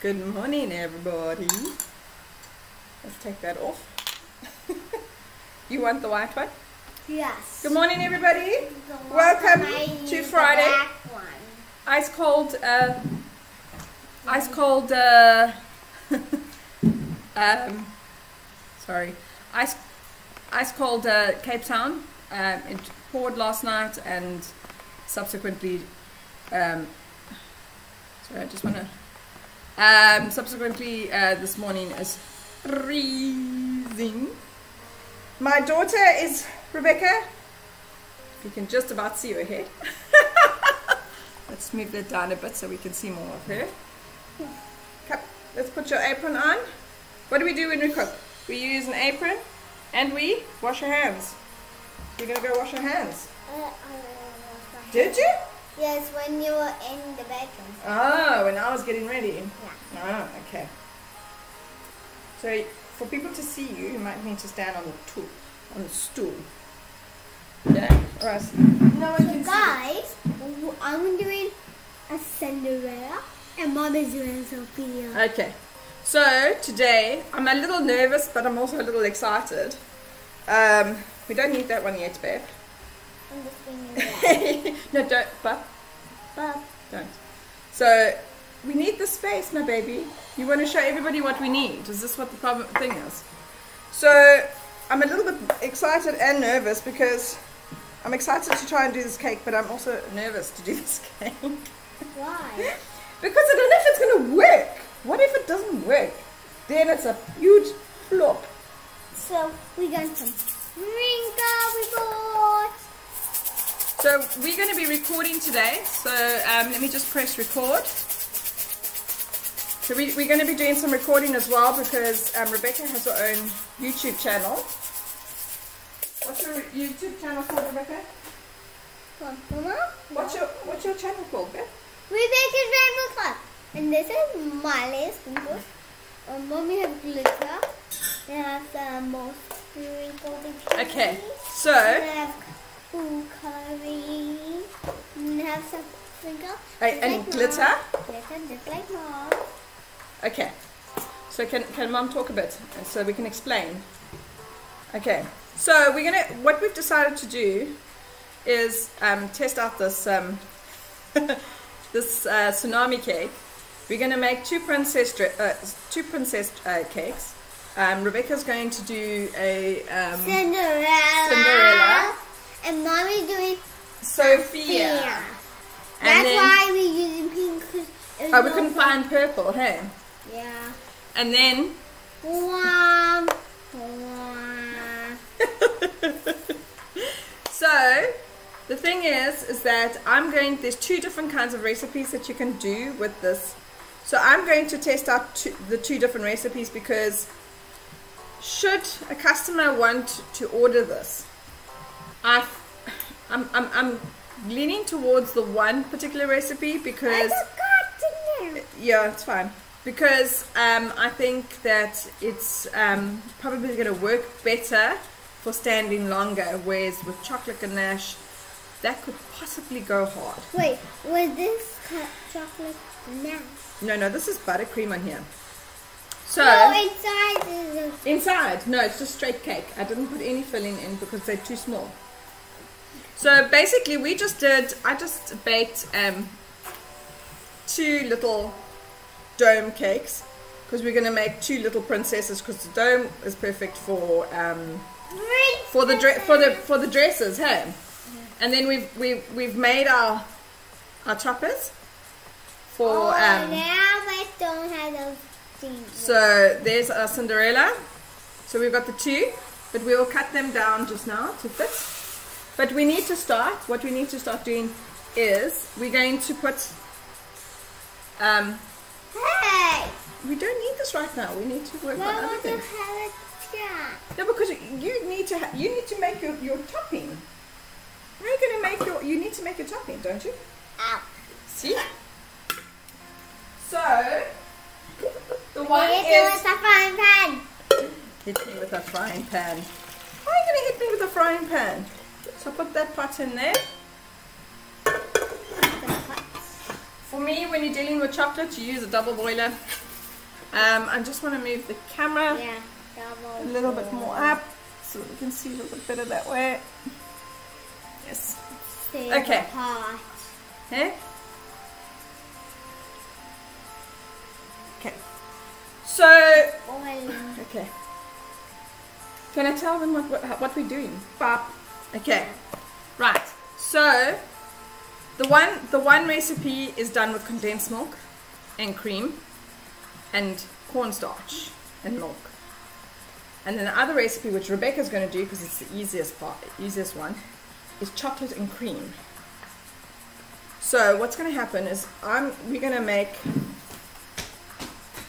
Good morning, everybody. Let's take that off. you want the white one? Yes. Good morning, everybody. Welcome to Friday. Ice cold, uh, ice cold, uh, um, sorry, ice, ice cold uh, Cape Town. Um, it poured last night and subsequently, um, sorry, I just want to, um, subsequently uh, this morning is freezing. My daughter is Rebecca. You can just about see her head. Let's move that down a bit so we can see more of her. Let's put your apron on. What do we do when we cook? We use an apron and we wash our hands. You're gonna go wash your hands. Uh, uh, Did you? Yes, when you were in the bedroom. Oh, when I was getting ready. Yeah. Oh, okay. So for people to see you, you might need to stand on the tool, on the stool. Yeah, or else no one So can see. guys, w- I'm doing a Cinderella and mom is doing Sophia. Okay, so today I'm a little nervous, but I'm also a little excited. Um, we don't need that one yet, babe. I'm just that. no, don't, but But don't. So we need the space, my baby. You want to show everybody what we need. Is this what the problem thing is? So I'm a little bit excited and nervous because I'm excited to try and do this cake, but I'm also nervous to do this cake. why? Because I don't know if it's going to work. What if it doesn't work? Then it's a huge flop. So we got some wrinkle report. So we're going to be recording today. So um, let me just press record. So we, we're going to be doing some recording as well because um, Rebecca has her own YouTube channel. What's your YouTube channel called, Rebecca? Mama. What's your What's your channel called, Beth? Rebecca's Rainbow Club. And this is Miley's wrinkles. Um, mommy has glitter. It has the most wrinkled Okay, And so Food coloring. And have some. Hey, just and like glitter? Mom. Glitter, just like mom. okay. So can can Mum talk a bit so we can explain? Okay. So we're gonna what we've decided to do is um, test out this um, this uh, tsunami cake. We're going to make two princess uh, two princess uh, cakes. Um, Rebecca's going to do a um, Cinderella. Cinderella. And mommy's doing Sophia. Sophia. And That's then- why we're using pink. Oh, we couldn't find purple, hey? Yeah. And then Wah, wah. So, the thing is, is that I'm going, there's two different kinds of recipes that you can do with this. So I'm going to test out two, the two different recipes because should a customer want to order this, I, I'm, I'm, I'm leaning towards the one particular recipe I because forgot to know. yeah, it's fine. Because um, I think that it's um, probably going to work better for standing longer, whereas with chocolate ganache, that could possibly go hard. Wait, was this chocolate now? No, no, this is buttercream on here. So, No, inside is inside, no, it's just straight cake. I didn't put any filling in because they're too small. So basically, we just did, I just baked um, two little dome cakes because we're going to make two little princesses because the dome is perfect for um, for the for the for the dresses, hey. And then we've we've we've made our our choppers for Oh, um, now I don't have those things. so there's our Cinderella. So we've got the two, but we will cut them down just now to fit. But we need to start, what we need to start doing is we're going to put, um, Hey, we don't need this right now. We need to work why on other things. have a chat? No, because you need to, ha- you need to make your, your topping. How are you going to make your, you need to make your topping, don't you? Ow. See? So, the one Hit it is... with a frying pan. Hit me with a frying pan. How are you going to hit me with a frying pan? So put that pot in there. For me, when you're dealing with chocolate, you use a double boiler. Um, I just want to move the camera Yeah. A little bit more up so that we can see a little bit better that way. Yes. Stay Okay. apart. Okay. Okay. So, okay. Can I tell them what, what, what we're doing? Bop. Okay. Right. So, the one the one recipe is done with condensed milk and cream and cornstarch and milk. And then the other recipe, which Rebecca's going to do because it's the easiest part, easiest one, is chocolate and cream. So what's going to happen is I'm we're going to make.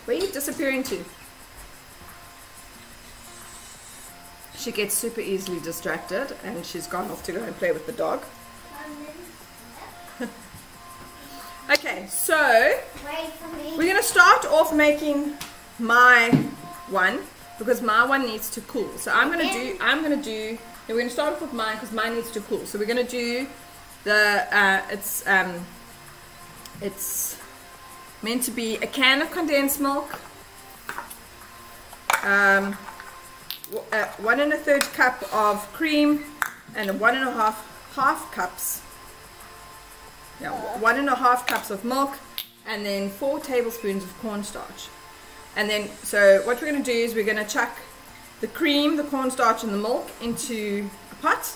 Where are you disappearing to? She gets super easily distracted and she's gone off to go and play with the dog. Okay, so Wait for me. we're gonna start off making my one because my one needs to cool. So I'm gonna do I'm gonna do we're gonna start off with mine because mine needs to cool. So we're gonna do the uh, it's um it's meant to be a can of condensed milk, um, uh, one and a third cup of cream, and one and a half half cups yeah, one and a half cups of milk and then four tablespoons of cornstarch. And then, so what we're going to do is we're going to chuck the cream, the cornstarch, and the milk into a pot.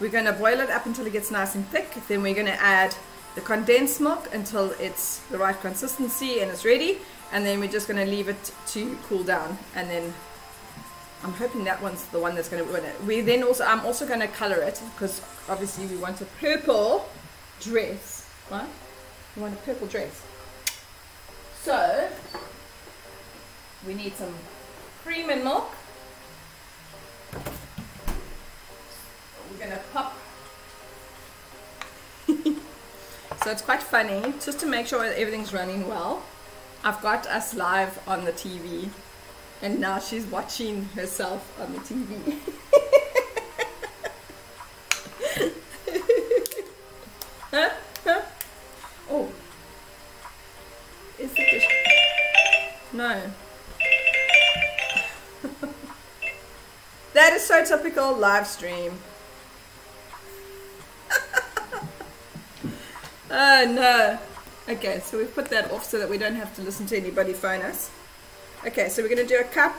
We're going to boil it up until it gets nice and thick. Then we're going to add the condensed milk until it's the right consistency and it's ready. And then we're just going to leave it to cool down. And then I'm hoping that one's the one that's going to win it. We then also, I'm also going to color it because obviously we want a purple dress, right? We want a purple dress. So we need some cream and milk. We're gonna pop. so it's quite funny, just to make sure everything's running well. I've got us live on the TV, and now she's watching herself on the TV. huh? Huh? Oh. Is dish? No. that is so typical live stream. oh no. Okay, so we've put that off so that we don't have to listen to anybody phone us. Okay, so we're going to do a cup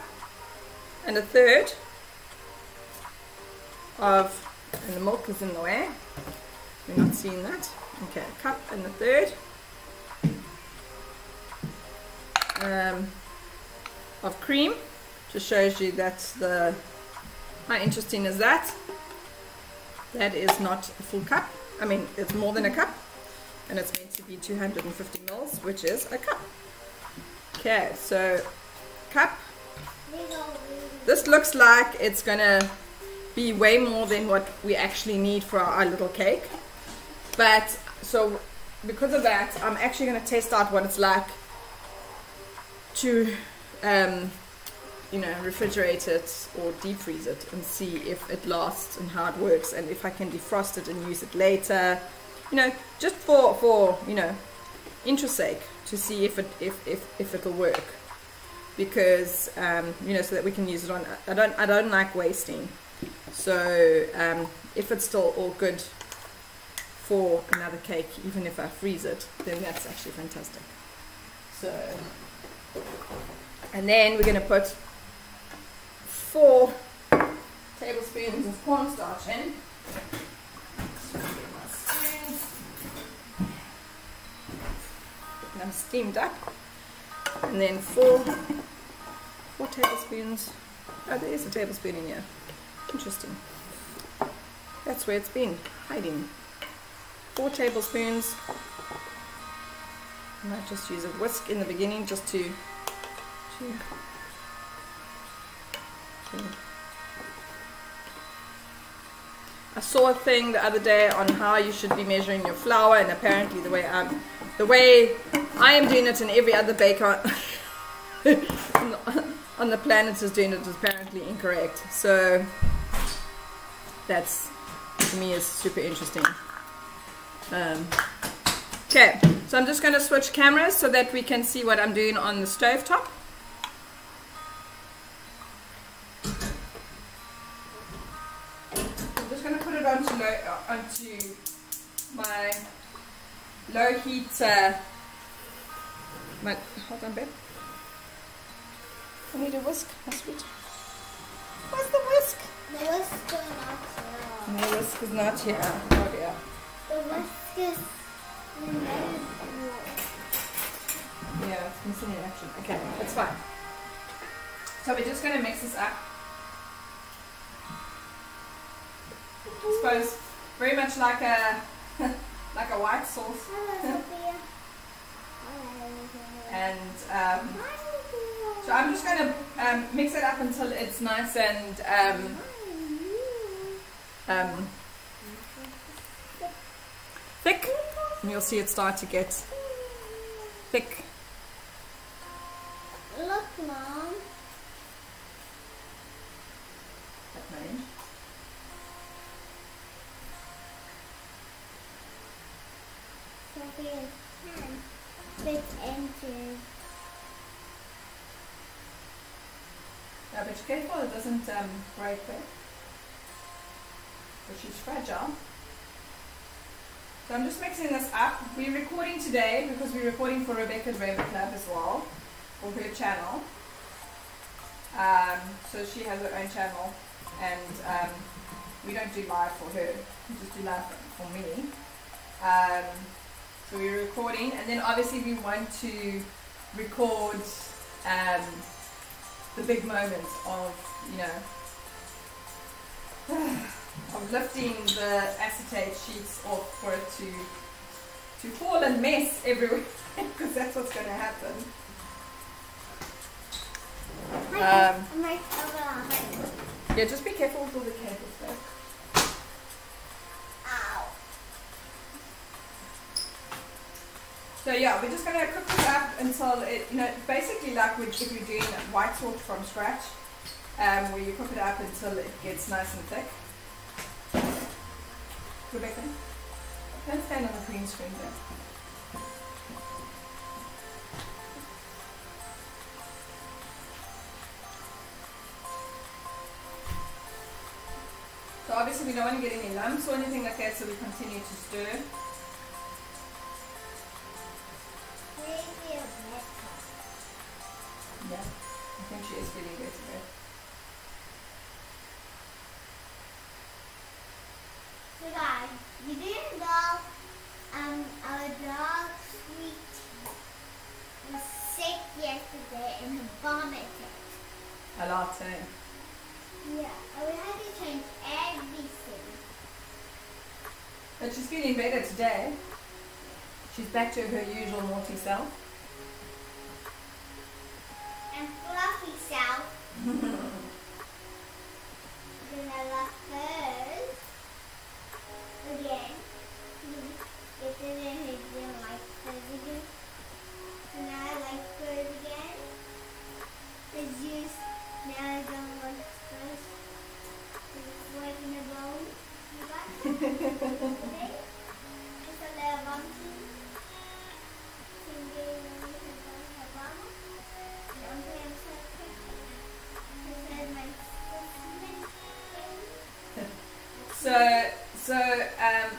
and a third of, and the milk is in the way. We're not seeing that. Okay, a cup and a third um, of cream. Just shows you that's the how interesting is that. That is not a full cup. I mean, it's more than a cup, and it's meant to be 250 mils, which is a cup. Okay, so cup. This looks like it's gonna be way more than what we actually need for our, little cake. But so because of that, I'm actually gonna test out what it's like to um, you know refrigerate it or deep freeze it and see if it lasts and how it works and if I can defrost it and use it later you know just for for you know interest sake to see if it if if, if it'll work because um, you know so that we can use it on I don't I don't like wasting so um, if it's still all good for another cake even if I freeze it then that's actually fantastic so and then we're going to put four tablespoons of cornstarch in. And I'm steamed up. And then four, four tablespoons. Oh, there is a tablespoon in here. Interesting. That's where it's been hiding. Four tablespoons. I might just use a whisk in the beginning just to, to, I saw a thing the other day on how you should be measuring your flour, and apparently the way I'm, the way I am doing it, and every other baker on the planets is doing it apparently incorrect. So that's to me is super interesting. Um, okay, so I'm just going to switch cameras so that we can see what I'm doing on the stove top. I'm just going to put it onto, low, uh, onto my low heat. Uh, my, hold on, babe. I need a whisk, sweet. Where's the whisk? The whisk is not here. The whisk is not here. Oh dear. The whisk is. Yeah, it's missing in action. Okay, that's fine. So we're just going to mix this up. I suppose very much like a like a white sauce, Hello. Hello. and um, so I'm just going to um, mix it up until it's nice and um, um, thick. And you'll see it start to get thick. Look, Mom. My end. Sophia's hand fits into. Yeah, but careful it doesn't um, break there. But she's fragile. So I'm just mixing this up. We're recording today because we're recording for Rebecca's Rainbow Club as well, for her channel. Um, so she has her own channel, and um, we don't do live for her. We just do live for me. Um, so we're recording, and then obviously we want to record um, the big moments of, you know, of lifting the acetate sheets off for it to to fall and mess everywhere because that's what's going to happen. Um, yeah, just be careful with all the cables though. ow. So yeah, we're just going to cook this up until it, you know, basically like if you're doing white sauce from scratch, um, where you cook it up until it gets nice and thick. Rebecca, don't stand on the green screen there. So obviously we don't want to get any lumps or anything like that, so we continue to stir. Back to her usual naughty self. And Fluffy self. then I left hers again. Yesterday he didn't like hers again. Now I like hers again. It's just now I don't want hers. It's like in a bowl. So, so, um,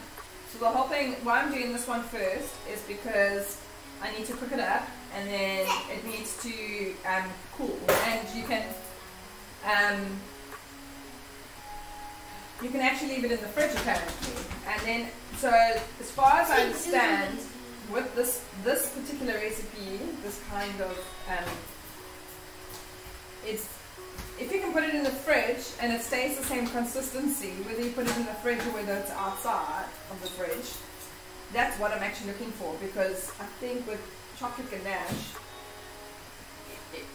so the whole thing, why I'm doing this one first is because I need to cook it up and then it needs to um, cool. And you can, um, you can actually leave it in the fridge apparently. And then, so as far as I understand, with this this particular recipe, this kind of um, it's if you can put it in the fridge and it stays the same consistency, whether you put it in the fridge or whether it's outside of the fridge, that's what I'm actually looking for because I think with chocolate ganache,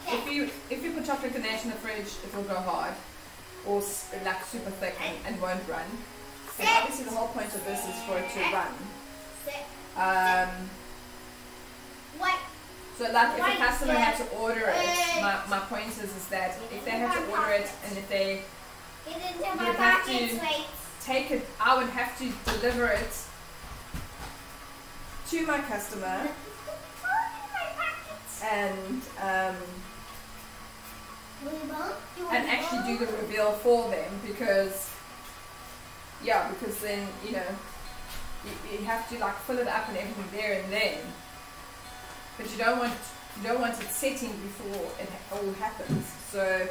if you if you put chocolate ganache in the fridge, it will go hard or like super thick and, and won't run. And obviously, the whole point of this is for it to run. Um, What? So like if a customer had to order it, my, my point is, is that if they had to order it and if they Get into You my would have to- take it, I would have to deliver it to my customer. And um, We won't do and actually do the reveal for them because yeah, because then you know you, you have to like fill it up and everything there and then. But you don't want you don't want it setting before it all happens. So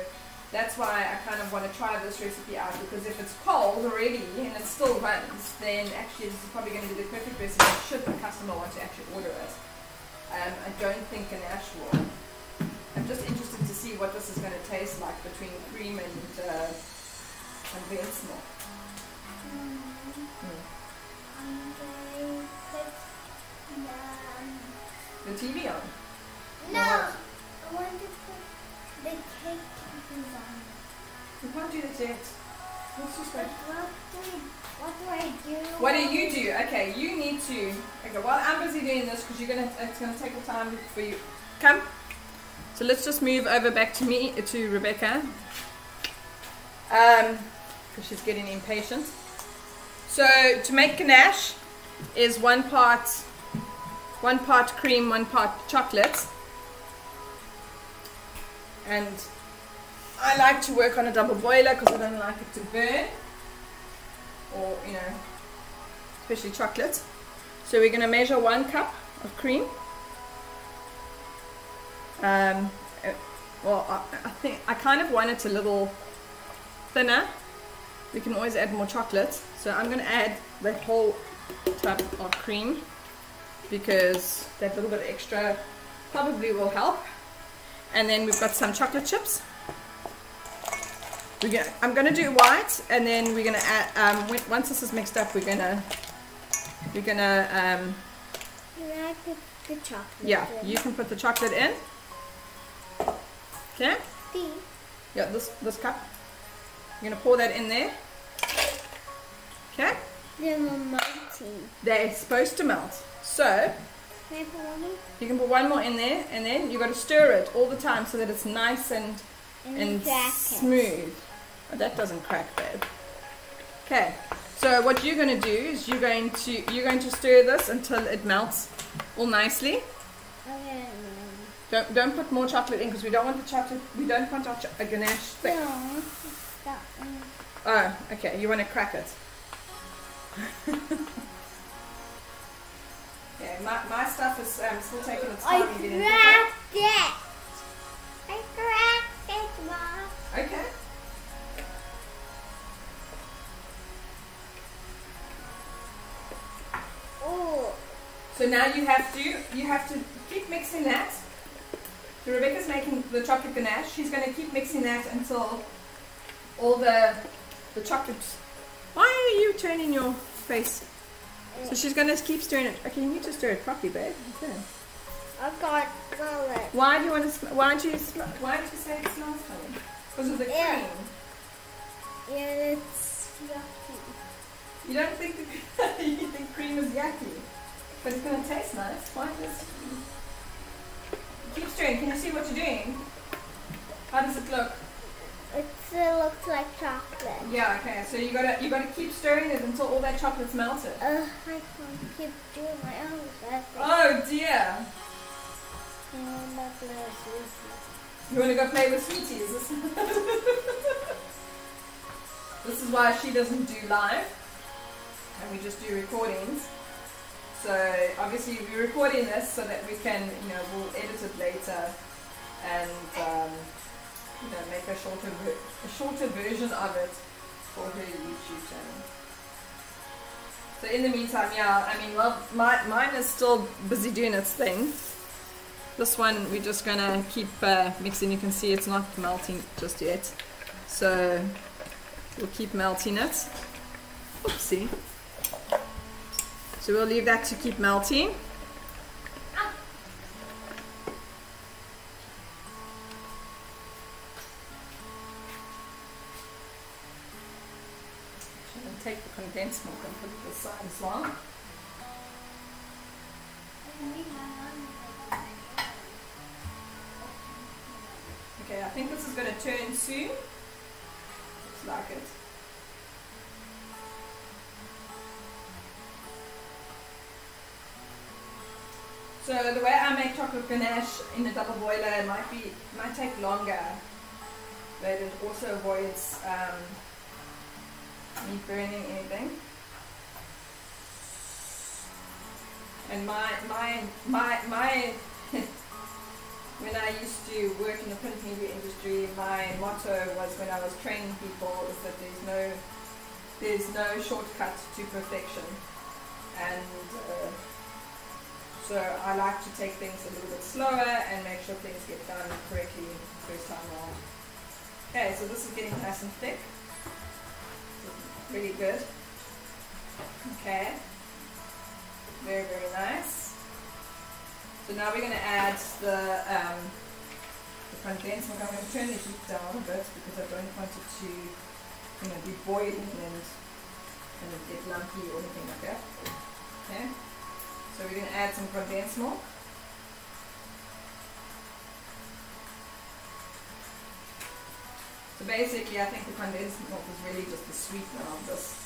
that's why I kind of want to try this recipe out because if it's cold already and it still runs, then actually this is probably going to be the perfect recipe should the customer want to actually order it. Um, I don't think ganache will. I'm just interested to see what this is going to taste like between cream and uh, condensed milk. The TV on. No, I want to put the cake pieces on. You can't do that yet. Let's just. What do, what do I do? What do you do? Okay, you need to. Okay, while I'm busy doing this, because you're gonna, it's gonna take a time for you. Come. So let's just move over back to me, to Rebecca. Um, because she's getting impatient. So to make ganache is one part, one part cream, one part chocolate. And I like to work on a double boiler because I don't like it to burn or you know especially chocolate. So we're going to measure one cup of cream. Um, uh, well I, I think I kind of want it a little thinner. We can always add more chocolate. So I'm going to add the whole tub of cream because that little bit extra probably will help and then we've got some chocolate chips we're gonna, I'm gonna do white, and then we're gonna add. Um, once this is mixed up, we're gonna we're gonna. Um, Can I put the chocolate yeah, in? you can put the chocolate in. Okay. See? Yeah, this this cup. You're gonna pour that in there. Okay. They're melting. They're supposed to melt. So Can I put one more? you can put one more in there, and then you've got to stir it all the time so that it's nice and And, and smooth. Oh, that doesn't crack, babe. Okay, so what you're going to do is you're going to you're going to stir this until it melts all nicely. Okay. Don't don't put more chocolate in because we don't want the chocolate. We don't want our a ganache thick. No. Oh, okay. You want to crack it. yeah, my, my stuff is um, still taking its I time. in getting cracked it. I cracked it, Mom. Okay. Oh. So now you have to you have to keep mixing that. So Rebecca's making the chocolate ganache. She's going to keep mixing that until all the the chocolate. Why are you turning your face? So she's going to keep stirring it. Okay, you need to stir it properly, babe. Okay. I got smell it. Why do you want to? Sm- why don't you? Sm- why don't you say it smells funny? Because of the cream. Yeah. Yeah, it's yucky. You don't think the you think cream is yucky, but it's going to taste nice. Why just keep stirring? Can you see what you're doing? How does it look? It still looks like chocolate. Yeah. Okay. So you gotta you gotta keep stirring it until all that chocolate's melted. Uh, I can't keep doing my own best. Oh dear. You know, my glasses. You want to go play with sweeties? This, this is why she doesn't do live, and we just do recordings. So obviously we're recording this so that we can, you know, we'll edit it later, and um, know, make a shorter a shorter version of it for her YouTube channel. So in the meantime, yeah, I mean, well, my, mine is still busy doing its thing. This one we're just gonna keep uh, mixing. You can see it's not melting just yet, so we'll keep melting it. Oopsie. So we'll leave that to keep melting. Condensed and this side as well. Okay, I think this is going to turn soon. Looks like it. So the way I make chocolate ganache in a double boiler might be might take longer, but it also avoids um, me burning anything. And my my my my when I used to work in the print media industry, my motto was when I was training people is that there's no there's no shortcut to perfection, and uh, so I like to take things a little bit slower and make sure things get done correctly first time around. Okay, so this is getting nice and thick, really good. Okay, very very nice. So now we're going to add the, um, the condensed. I'm going to turn the heat down a bit because I don't want it to you know, be boiling and, and get lumpy or anything like that. Okay. So we're going to add some condensed milk. So basically I think the condensed milk is really just the sweetener of this.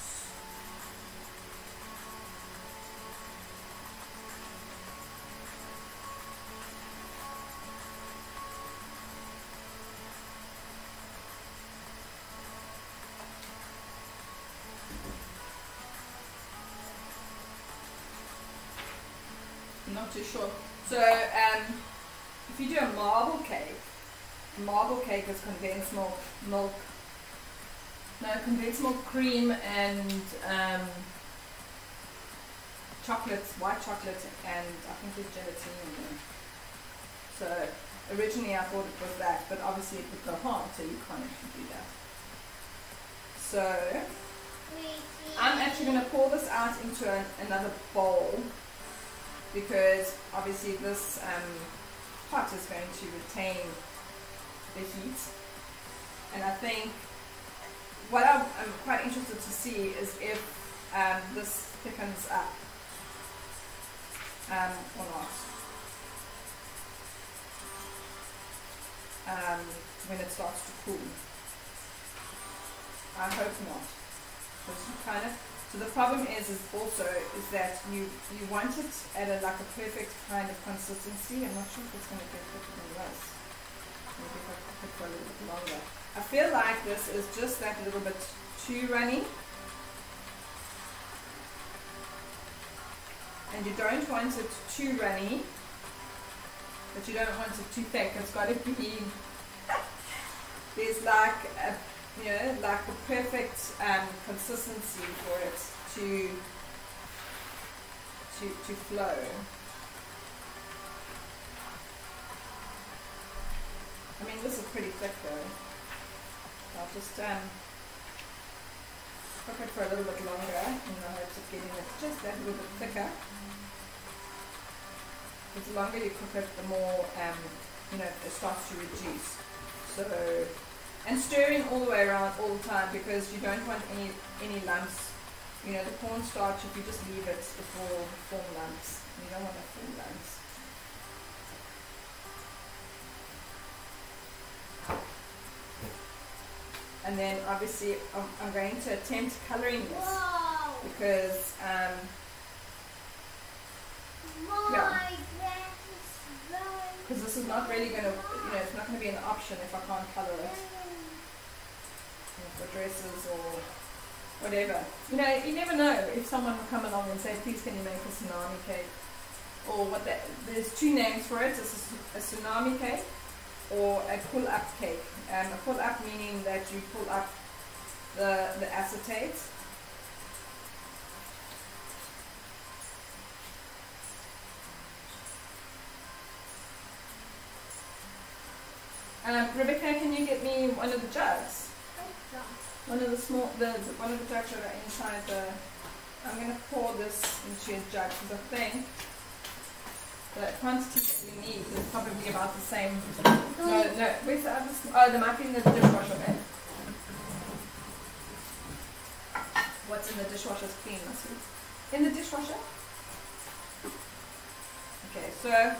not too sure. So um, if you do a marble marble cake is condensed milk, milk, no condensed milk cream and um, chocolate, white chocolate, and I think there's gelatin in there. So originally I thought it was that, but obviously it would go hard, so you can't actually do that. So I'm actually going to pour this out into an, another bowl because obviously this um, pot is going to retain the heat and I think what I'm, I'm quite interested to see is if um, this thickens up um, or not um, when it starts to cool. I hope not because you kind of so the problem is, is also is that you you want it at a like a perfect kind of consistency. I'm not sure if it's going to get thicker than if I feel like this is just that little bit too runny. And you don't want it too runny, but you don't want it too thick. It's got to be, there's like a you know, like the perfect um, consistency for it to to to flow. I mean, this is pretty thick though. I'll just um, cook it for a little bit longer in the hopes of getting it just that little bit thicker. Because the longer you cook it, the more um, you know it starts to reduce. So and stirring all the way around all the time because you don't want any any lumps. You know, the cornstarch, if you just leave it, it will form lumps. You don't want to form lumps. And then obviously I'm, I'm going to attempt colouring this Whoa. because um, My because this is not really going to, you know, it's not going to be an option if I can't colour it. for dresses or whatever. You know, you never know if someone will come along and say, please can you make a tsunami cake? Or what that, there's two names for it, it's a, a tsunami cake or a pull-up cake. Um, a pull-up meaning that you pull up the, the acetate Um, Rebecca, can you get me one of the jugs? One of the small, the, the one of the jugs that are inside the. I'm going to pour this into a jug because I think the quantity that we need is probably about the same. No, no. Where's the other? Oh, there might be in the dishwasher. Okay. What's in the dishwasher is clean, must be. In the dishwasher. Okay, so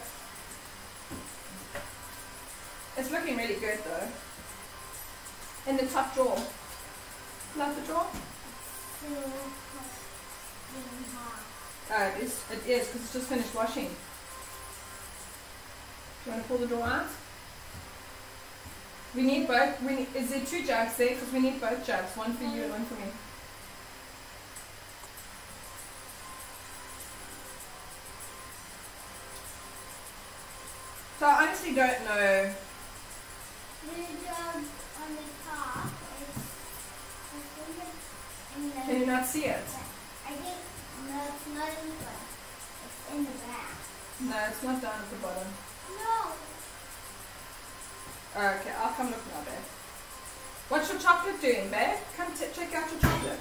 it's looking really good though. In the top drawer. Love the drawer? Oh, it is, it is, because it's just finished washing. Do you want to pull the door out? We need both, we need, is there two jugs there? Because we need both jugs, one for you and one for me. So I honestly don't know. The jug on the top is. I think it's in the. Can you not see it? I think no, it's not in the front. It's in the back. No, it's not down at the bottom. Oh, okay, I'll come look now, babe. What's your chocolate doing, babe? Come t- check out your chocolate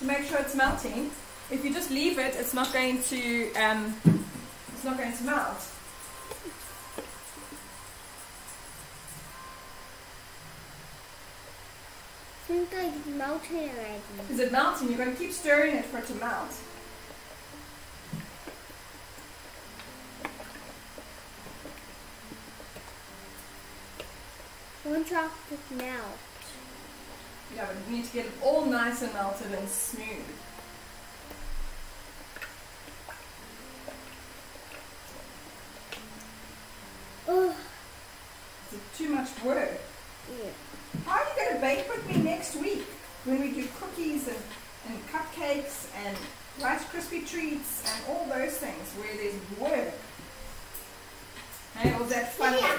to make sure it's melting. If you just leave it, it's not going to um, it's not going to melt. Seems like it's melting already. Is it melting? You're going to keep stirring it for it to melt. One chocolate melt. Yeah, but you need to get it all nice and melted and smooth. Oh, Is it too much work? yeah. How are you going to bake with me next week when we do cookies and, and cupcakes and Rice Krispie treats and all those things where there's work? Hey, was that fun? Yeah,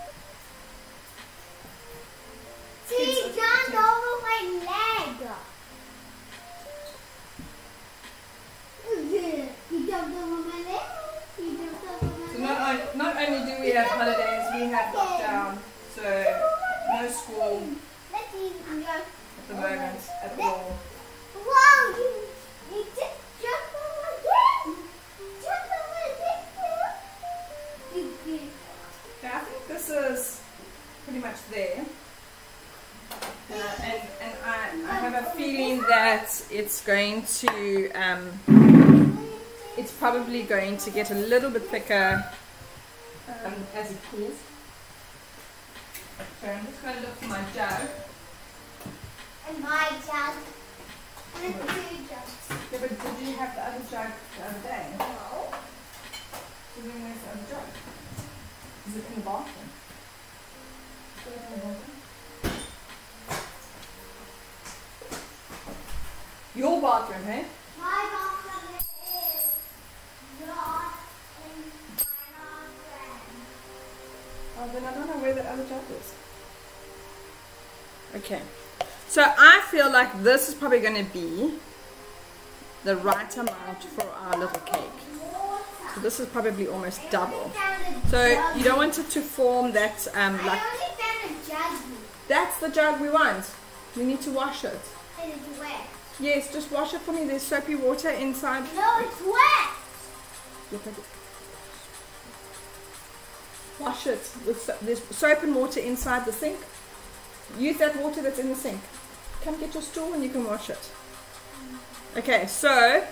going to, um, it's probably going to get a little bit thicker um, as it cools. So I'm just going to look for my jug. And my jug. And two jugs. Yeah, but did you have the other jug the other day? No. So then where's the other jug? Is it in the bathroom? Put it in the bathroom. Your bathroom, hey? My bathroom is not in my bathroom. Oh, then I don't know where the other jug is. Okay. So I feel like this is probably going to be the right amount for our little cake. So this is probably almost double. So you don't want it to form that um, like only found a jug. that's the jug we want. We need to wash it. And it's wet. Yes, just wash it for me. There's soapy water inside. No, it's wet. Look at it. Wash it. With so- there's soap and water inside the sink. Use that water that's in the sink. Come get your stool and you can wash it. Okay, so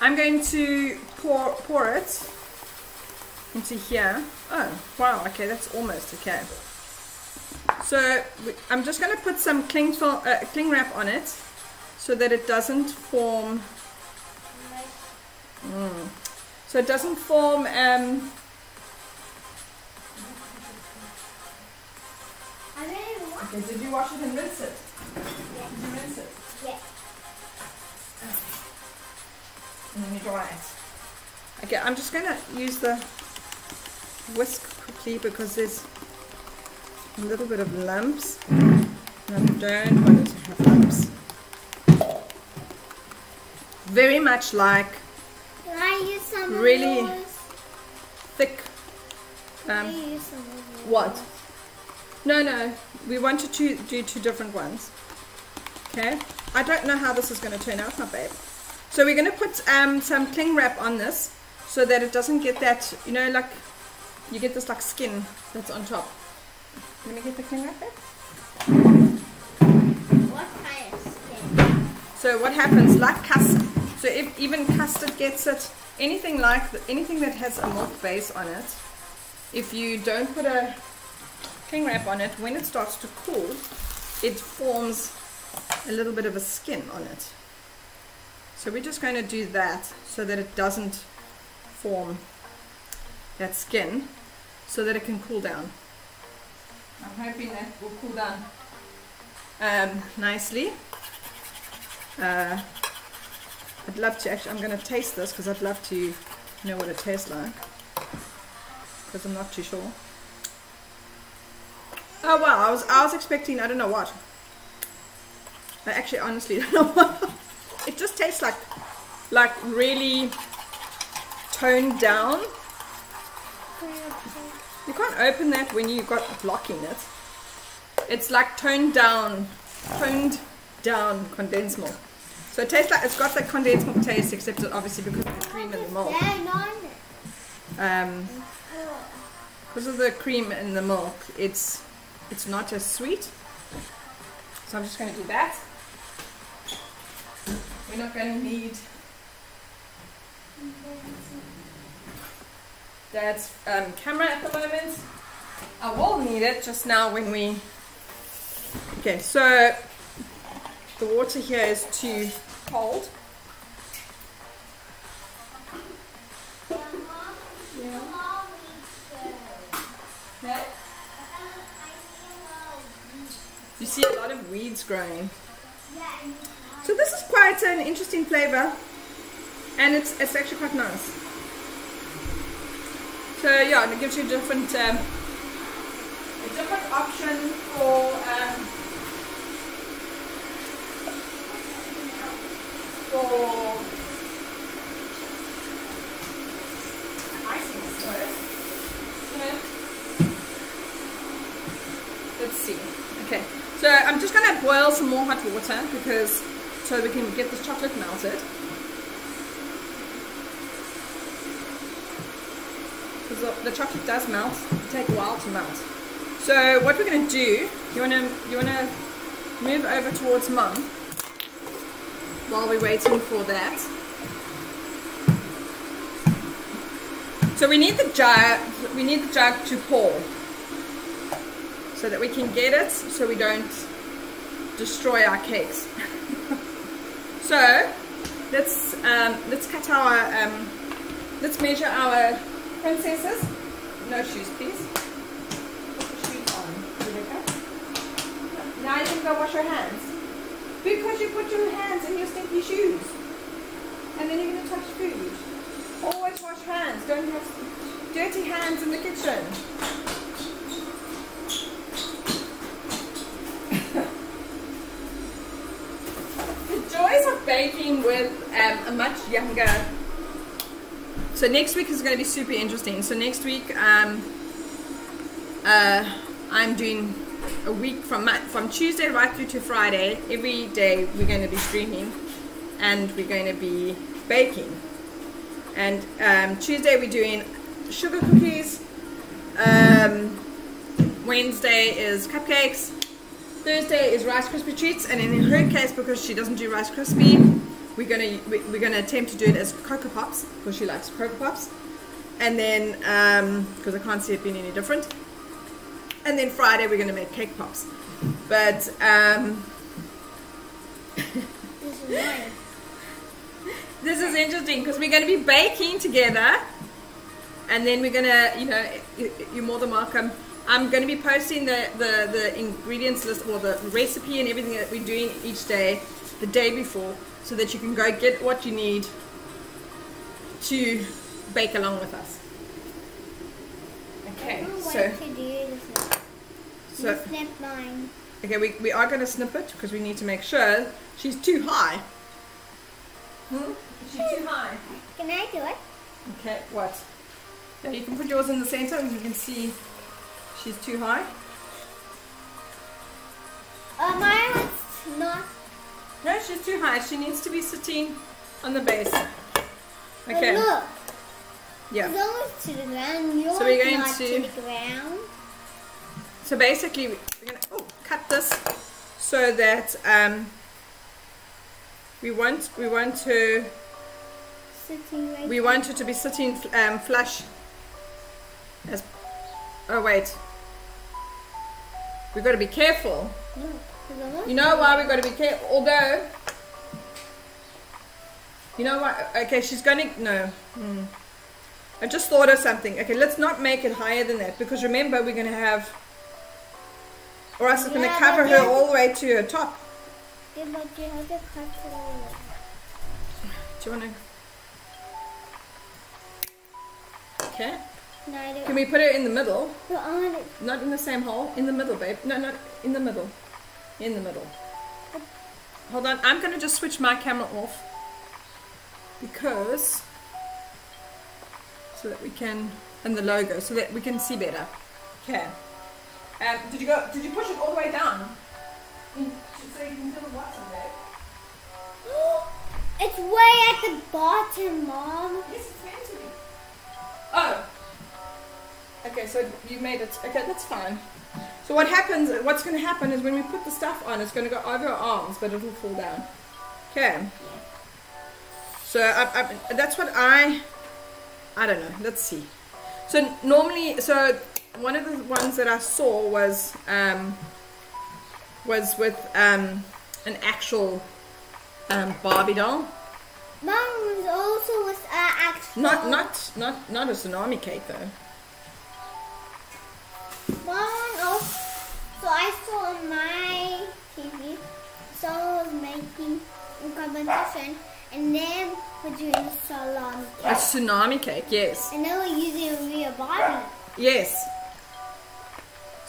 I'm going to pour pour it into here. Oh, wow. Okay, that's almost okay. So I'm just going to put some cling, uh, cling wrap on it so that it doesn't form Mm. So it doesn't form. Um, I don't even want okay, did you wash it and rinse it? it. Did you rinse it? Yeah. And then you dry it. Okay, I'm just going to use the whisk quickly because there's a little bit of lumps. And I don't want it to have lumps. Very much like Can I use some Really? thick. Um, use some of what? No, no, we wanted to do two different ones. Okay, I don't know how this is going to turn out, my babe. So we're going to put um, some cling wrap on this so that it doesn't get that, you know, like you get this like skin that's on top. Let me get the cling wrap back. What kind of skin? So what happens, like custard, so if even custard gets it, anything like anything that has a milk base on it, if you don't put a cling wrap on it, when it starts to cool, it forms a little bit of a skin on it. So we're just going to do that so that it doesn't form that skin, so that it can cool down. I'm hoping that will cool down um, nicely. Uh, I'd love to actually, I'm going to taste this because I'd love to know what it tastes like because I'm not too sure. Oh wow, I was I was expecting I don't know what. I actually honestly don't know what. It just tastes like like really toned down. You can't open that when you've got a block in it. It's like toned down, toned down condensed milk. So it tastes like it's got that condensed milk taste, except it obviously because of the cream in the milk. Um, because of the cream in the milk, it's it's not as sweet. So I'm just going to do that. We're not going to need that um, camera at the moment. I will need it just now when we... Okay, so the water here is too cold. Okay. You see a lot of weeds growing. So this is quite an interesting flavor and it's, it's actually quite nice. So yeah, and it gives you a different, um, a different option for um, Let's see. Okay, so I'm just gonna boil some more hot water because so we can get this chocolate melted. Because the, the chocolate does melt, it take a while to melt. So what we're gonna do, you wanna you wanna move over towards mum while we're waiting for that. So we need the jug, we need the jug to pour so that we can get it so we don't destroy our cakes. so let's um, let's cut our um, let's measure our princesses. No shoes, please. Put the shoes on, Now you can go wash your hands. Because you put your hands in your stinky shoes. And then you're going to touch food. Always wash hands. Don't have dirty hands in the kitchen. the joys of baking with um, a much younger so next week is going to be super interesting so next week um, uh, I'm doing a week from from Tuesday right through to Friday every day we're going to be streaming and we're going to be baking. And um, Tuesday we're doing sugar cookies um, Wednesday is cupcakes Thursday is Rice Krispie treats, and in her case, because she doesn't do Rice Krispie, we're gonna we're gonna attempt to do it as Coco Pops because she likes Coco Pops, and then because I can't see it being any different, and then Friday we're gonna make cake pops, but um, this is interesting because we're gonna be baking together, and then we're gonna you know you're more than welcome. I'm going to be posting the, the, the ingredients list or the recipe and everything that we're doing each day the day before so that you can go get what you need to bake along with us. Okay, so, so snip mine. Okay, we, we are going to snip it because we need to make sure she's too high. Hmm? She's too high. Can I do it? Okay, what? Now you can put yours in the center and you can see She's too high? Uh, mine was not. No, she's too high. She needs to be sitting on the base. Okay. But look. Yeah. It's almost to the ground. Yours so we're going not to, to the ground. So basically, we're going to oh, cut this so that um, we want we want to Sitting right we want her to be sitting um, flush. As oh wait, We've got to be careful. You know why we've got to be careful? Although, you know what? Okay, she's going to, no. Hmm. I just thought of something. Okay, let's not make it higher than that because remember we're going to have, or else it's going to cover her all the way to her top. Yeah, but you have to cut it all. Do you want to? Okay. No. Can we put it in the middle? But I want it. Not in the same hole. In the middle, babe. No, not in the middle. In the middle. Hold on. I'm going to just switch my camera off. Because... So that we can... And the logo. So that we can see better. Okay. Um, did you go... Did you push it all the way down? So you can feel the bottom there. It's way at the bottom, Mom. Yes, it's meant to be. Oh. Okay, so you made it. Okay, that's fine. So what happens, what's going to happen is when we put the stuff on, it's going to go over our arms, but it will fall down. Okay. So I, I, that's what I, I don't know. Let's see. So normally, so one of the ones that I saw was, um, was with um, an actual um, Barbie doll. Mom was also with uh, actual. Not, not, not, not a tsunami cake though. Mom also. So I saw on my TV, someone was making a competition, and then we're doing salami A tsunami cake, yes. and then we're using a real Barbie. Yes.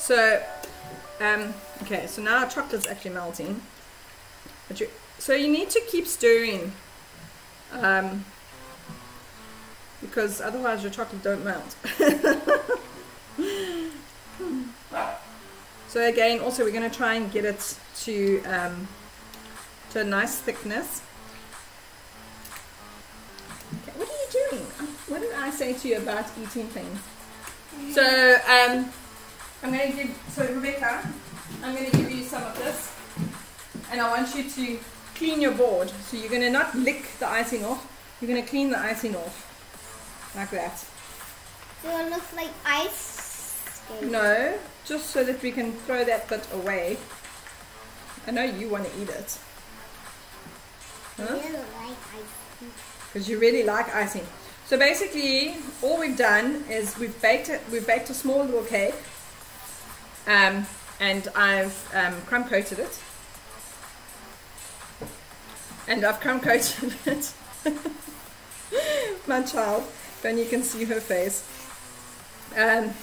So, um, okay, so now our chocolate's actually melting. But you, so you need to keep stirring, um, because otherwise your chocolate don't melt. so again, also we're going to try and get it to um, to a nice thickness. Okay, what are you doing? What did I say to you about eating things? So um, I'm going to give so Rebecca, I'm going to give you some of this, and I want you to clean your board. So you're going to not lick the icing off. You're going to clean the icing off like that. So it looks like ice. No, just so that we can throw that bit away. I know you want to eat it. Huh? really like ice. because you really like icing. So basically, all we've done is we've baked it. We've baked a small little cake, um, and I've um, crumb coated it, and I've crumb coated it. My child, then you can see her face. Um,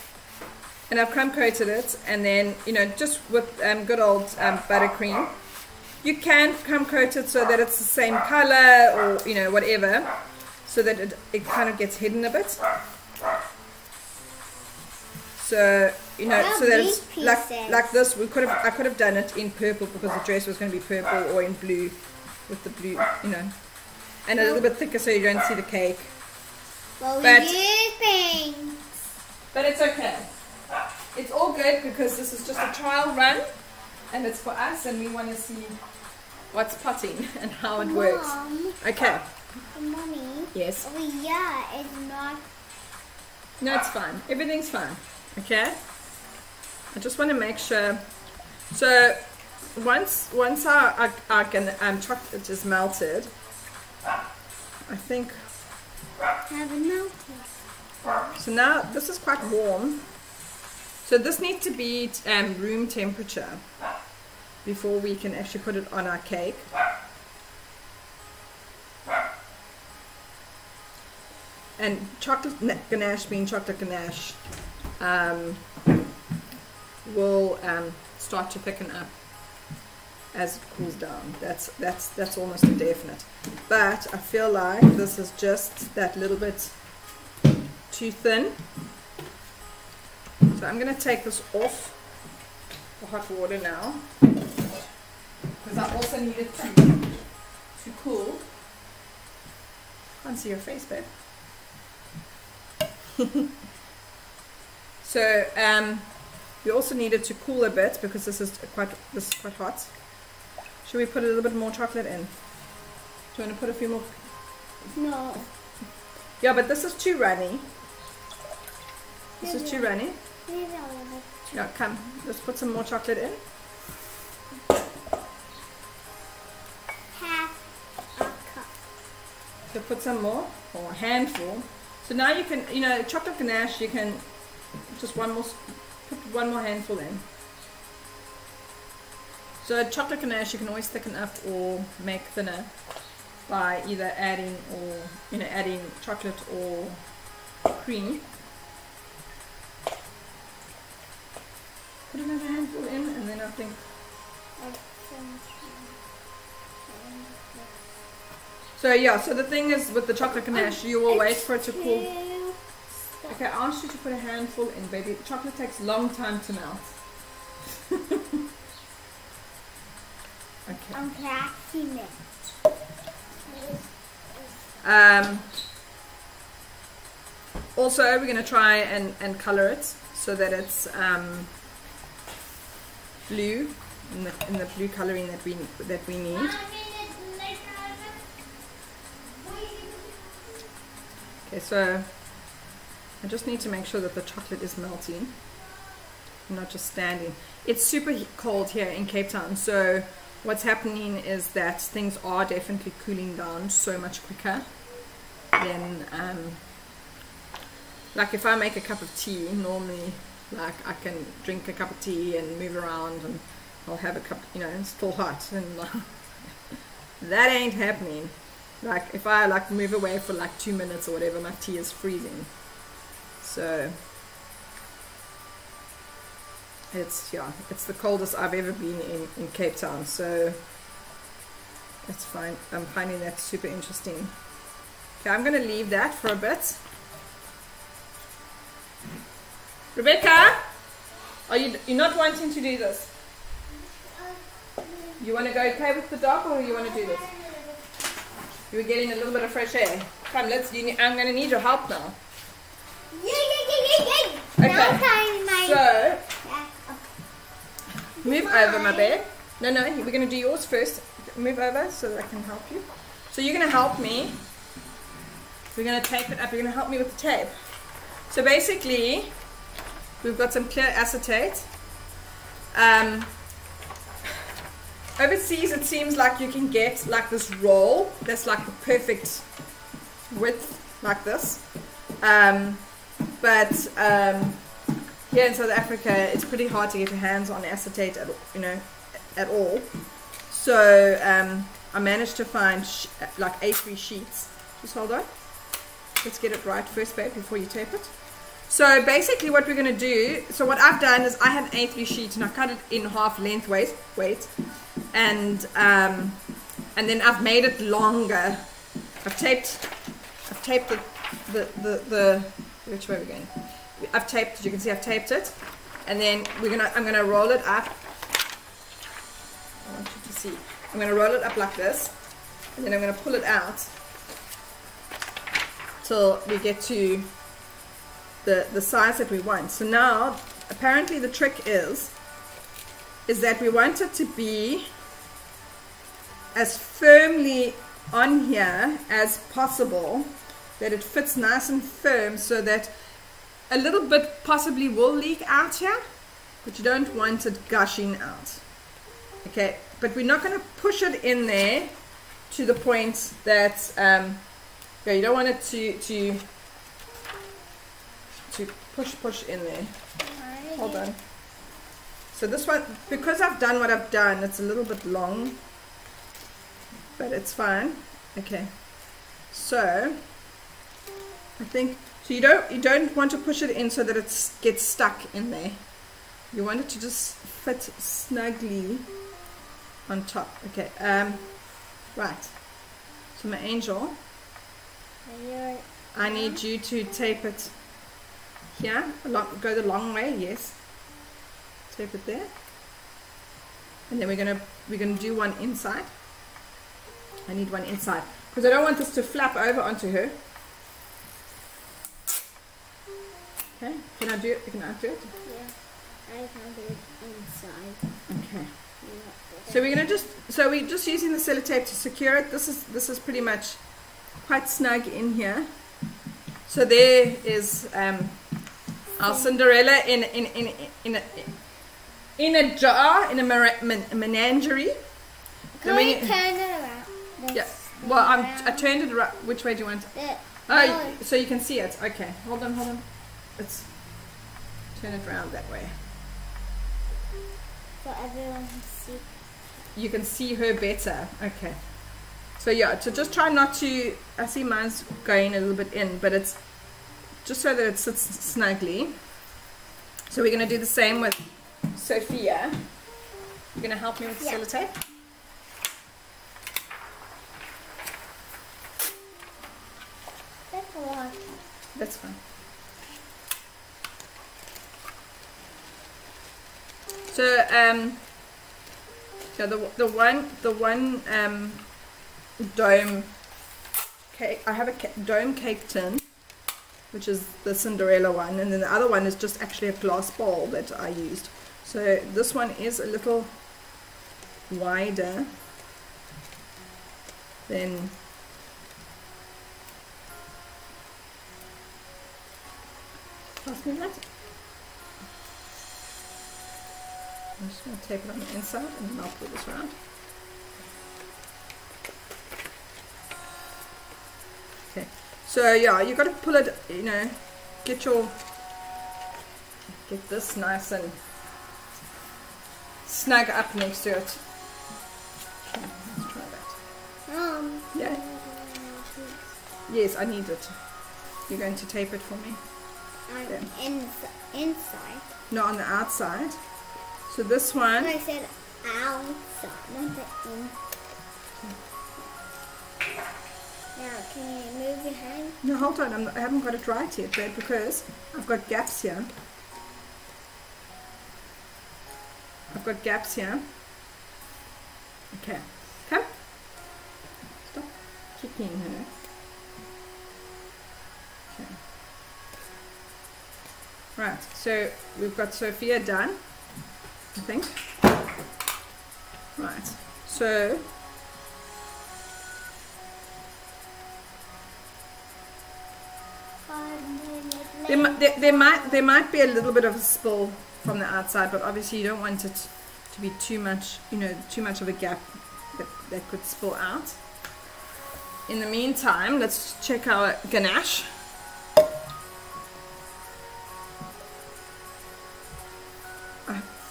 and I've crumb coated it, and then you know just with um, good old um, buttercream. You can crumb coat it so that it's the same color or you know whatever, so that it, it kind of gets hidden a bit. So you know, so that it's like like this. We could have I could have done it in purple because the dress was going to be purple or in blue, with the blue, you know, and a little bit thicker so you don't see the cake. Well, we But- use paint. But it's okay. It's all good because this is just a trial run, and it's for us, and we want to see what's potting and how it works. Mom, Okay. mommy, Yes. Oh yeah, it's not. No, it's fine. Everything's fine. Okay. I just want to make sure. So once once our our, our um, chocolate is melted, I think. Have it melted. So now this is quite warm. So this needs to be um, room temperature before we can actually put it on our cake. And chocolate ganache, being chocolate ganache, um, will um, start to thicken up as it cools down. That's that's that's almost a definite. But I feel like this is just that little bit too thin. So I'm going to take this off the hot water now because I also need it to, to cool. Can't see your face, babe. so um, we also need it to cool a bit because this is quite this is quite hot. Should we put a little bit more chocolate in? Do you want to put a few more? No. Yeah, but this is too runny. This is too runny. Yeah, come. Let's put some more chocolate in. Half a cup. So put some more, or a handful. So now you can, you know, chocolate ganache, you can just one more, one more handful in. So chocolate ganache you can always thicken up or make thinner by either adding or you know adding chocolate or cream. Put another handful in and then I think so yeah, so the thing is with the chocolate ganache, you will wait for it to cool Okay, I asked you to put a handful in, baby. Chocolate takes a long time to melt. okay. I'm cracking it. Um, also, we're going to try and, and color it so that it's um, blue in the, in the blue coloring that we that we need. Okay, so I just need to make sure that the chocolate is melting, not just standing. It's super cold here in Cape Town, so what's happening is that things are definitely cooling down so much quicker than um, like if I make a cup of tea normally like I can drink a cup of tea and move around and I'll have a cup you know it's still hot and that ain't happening like if I like move away for like two minutes or whatever my tea is freezing so it's yeah it's the coldest I've ever been in, in Cape Town so it's fine. I'm finding that super interesting. Okay I'm gonna leave that for a bit. Rebecca are you you're not wanting to do this? You want to go play with the dog or you want to do this? You were getting a little bit of fresh air. Come let's you, I'm gonna need your help now Yay, yay, yay, yay, yay. Okay, Now time my so. Move over, my bear. No, no, we're going to do yours first. Move over so that I can help you. So you're going to help me. We're going to tape it up. You're going to help me with the tape. So basically, we've got some clear acetate. Um, overseas, it seems like you can get like this roll that's like the perfect width, like this. Um, but um, here in South Africa, it's pretty hard to get your hands on acetate, at, you know, at all. So um, I managed to find like A3 sheets. Just hold on. Let's get it right first, babe, before you tape it. So basically, what we're going to do. So what I've done is I have an A3 sheet and I cut it in half lengthways, weight, and um, and then I've made it longer. I've taped. I've taped the the the, the which way we're we going? I've taped it. You can see I've taped it, and then we're gonna. I'm gonna roll it up. I want you to see. I'm gonna roll it up like this, and then I'm gonna pull it out till we get to the the size that we want. So now, apparently, the trick is is that we want it to be as firmly on here as possible that it fits nice and firm so that a little bit possibly will leak out here but you don't want it gushing out. Okay but we're not going to push it in there to the point that um, yeah, you don't want it to to to push push in there. Hold on. So this one because I've done what I've done it's a little bit long but it's fine. Okay. So I think so you don't you don't want to push it in so that it gets stuck in there. You want it to just fit snugly on top. Okay um right. So my angel I need you to tape it here along, go the long way yes. Tape it there. And then we're gonna we're gonna do one inside. I need one inside because I don't want this to flap over onto her okay can I do it can I do it yeah. I can do it inside. okay. So we're gonna just so we're just using the sellotape to secure it. This is this is pretty much quite snug in here. So there is um, our Cinderella in in in in a, in a jar in a men- menagerie. Can we we- turn it around? This Yeah. Well, I'm, I turned it around. Which way do you want? It? Oh, no, so you can see it. Okay, hold on, hold on. Let's turn it around that way. so everyone can see. you can see her better. Okay. So yeah, so just try not to. I see mine's going a little bit in, but it's just so that it sits snugly. So we're gonna do the same with Sophia. You're gonna help me with the Yeah. sellotape? That's fine. So um yeah the the one the one um dome cake I have a dome cake tin which is the Cinderella one and then the other one is just actually a glass bowl that I used. So this one is a little wider than that. I'm just going to tape it on the inside and then I'll put this around. Okay, so yeah, you got to pull it, you know, get your, get this nice and snug up next to it. Okay, let's try that. Um. Yeah. Yes, I need it. You're going to tape it for me. On Okay. ins- inside. No, on the outside. So this one, I said outside, not the in. Now, can you move your hand? no, hold on, I'm, I haven't got it right yet, babe, because I've got gaps here. I've got gaps here. Okay, come. Stop kicking her. Okay. Right, so we've got Sophia done, I think. Right, so There, there, there might there might be a little bit of a spill from the outside, but obviously you don't want it to be too much, you know, too much of a gap that, that could spill out. In the meantime, let's check our ganache.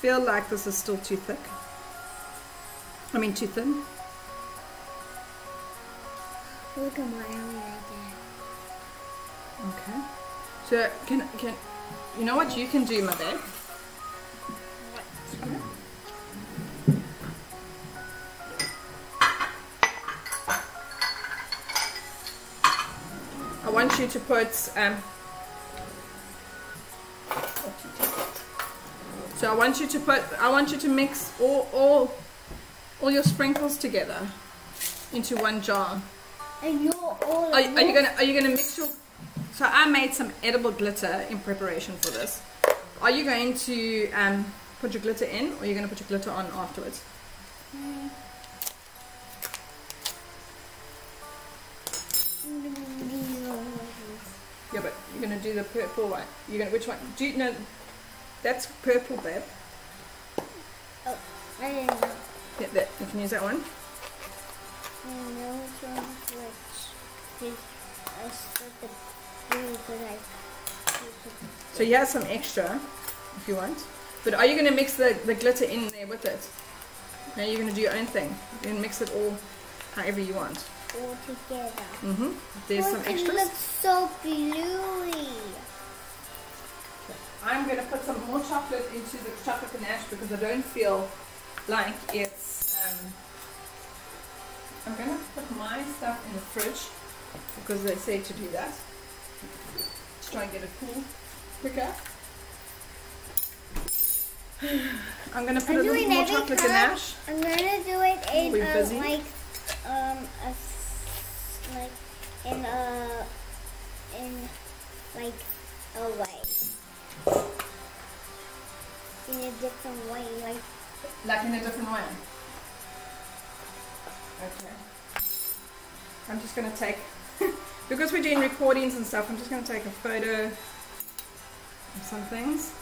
Feel like this is still too thick. I mean, too thin. Look at my arm right Okay. So can can you know what you can do, my babe? I want you to put um. So I want you to put I want you to mix all all all your sprinkles together into one jar. And you're all Are, are you gonna Are you gonna mix your? So I made some edible glitter in preparation for this. Are you going to um, put your glitter in, or are you going to put your glitter on afterwards? Yeah, but you're going to do the purple one. You're going to which one? Do you know? That's purple, babe. Oh, I didn't know. Yeah, that, you can use that one. I know which one which. Did I split the blue because I. So you have some extra, if you want. But are you going to mix the, the glitter in there with it? Now you're going to do your own thing. You can mix it all however you want. all together. Mm-hmm. There's Oh, some It looks so bluey. I'm going to put some more chocolate into the chocolate ganache because I don't feel like it's. Um, I'm going to put my stuff in the fridge because they say to do that. To try and get it cool quicker. I'm going to put I'm a little more chocolate color. ganache. I'm gonna do it in a, busy? like um a like in a in like a way in a different way like Like in a different way. Okay. I'm just going to take, because we're doing recordings and stuff, I'm just going to take a photo of some things.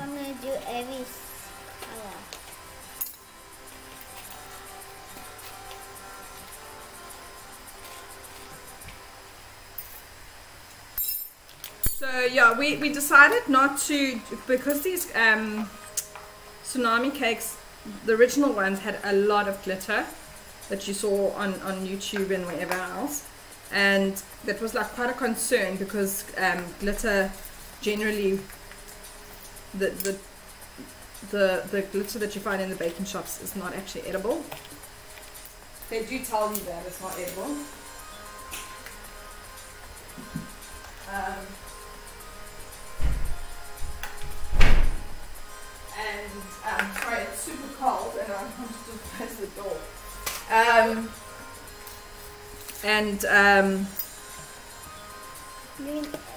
so I'm gonna do every yeah, we, we decided not to, because these um, tsunami cakes, the original ones had a lot of glitter. that you saw on, on YouTube and wherever else. And that was like quite a concern because um, glitter generally, the, the, the, the glitter that you find in the baking shops is not actually edible. They do tell you that it's not edible. Um, and um, sorry, it's super cold, and I want to close the door. Um, and um,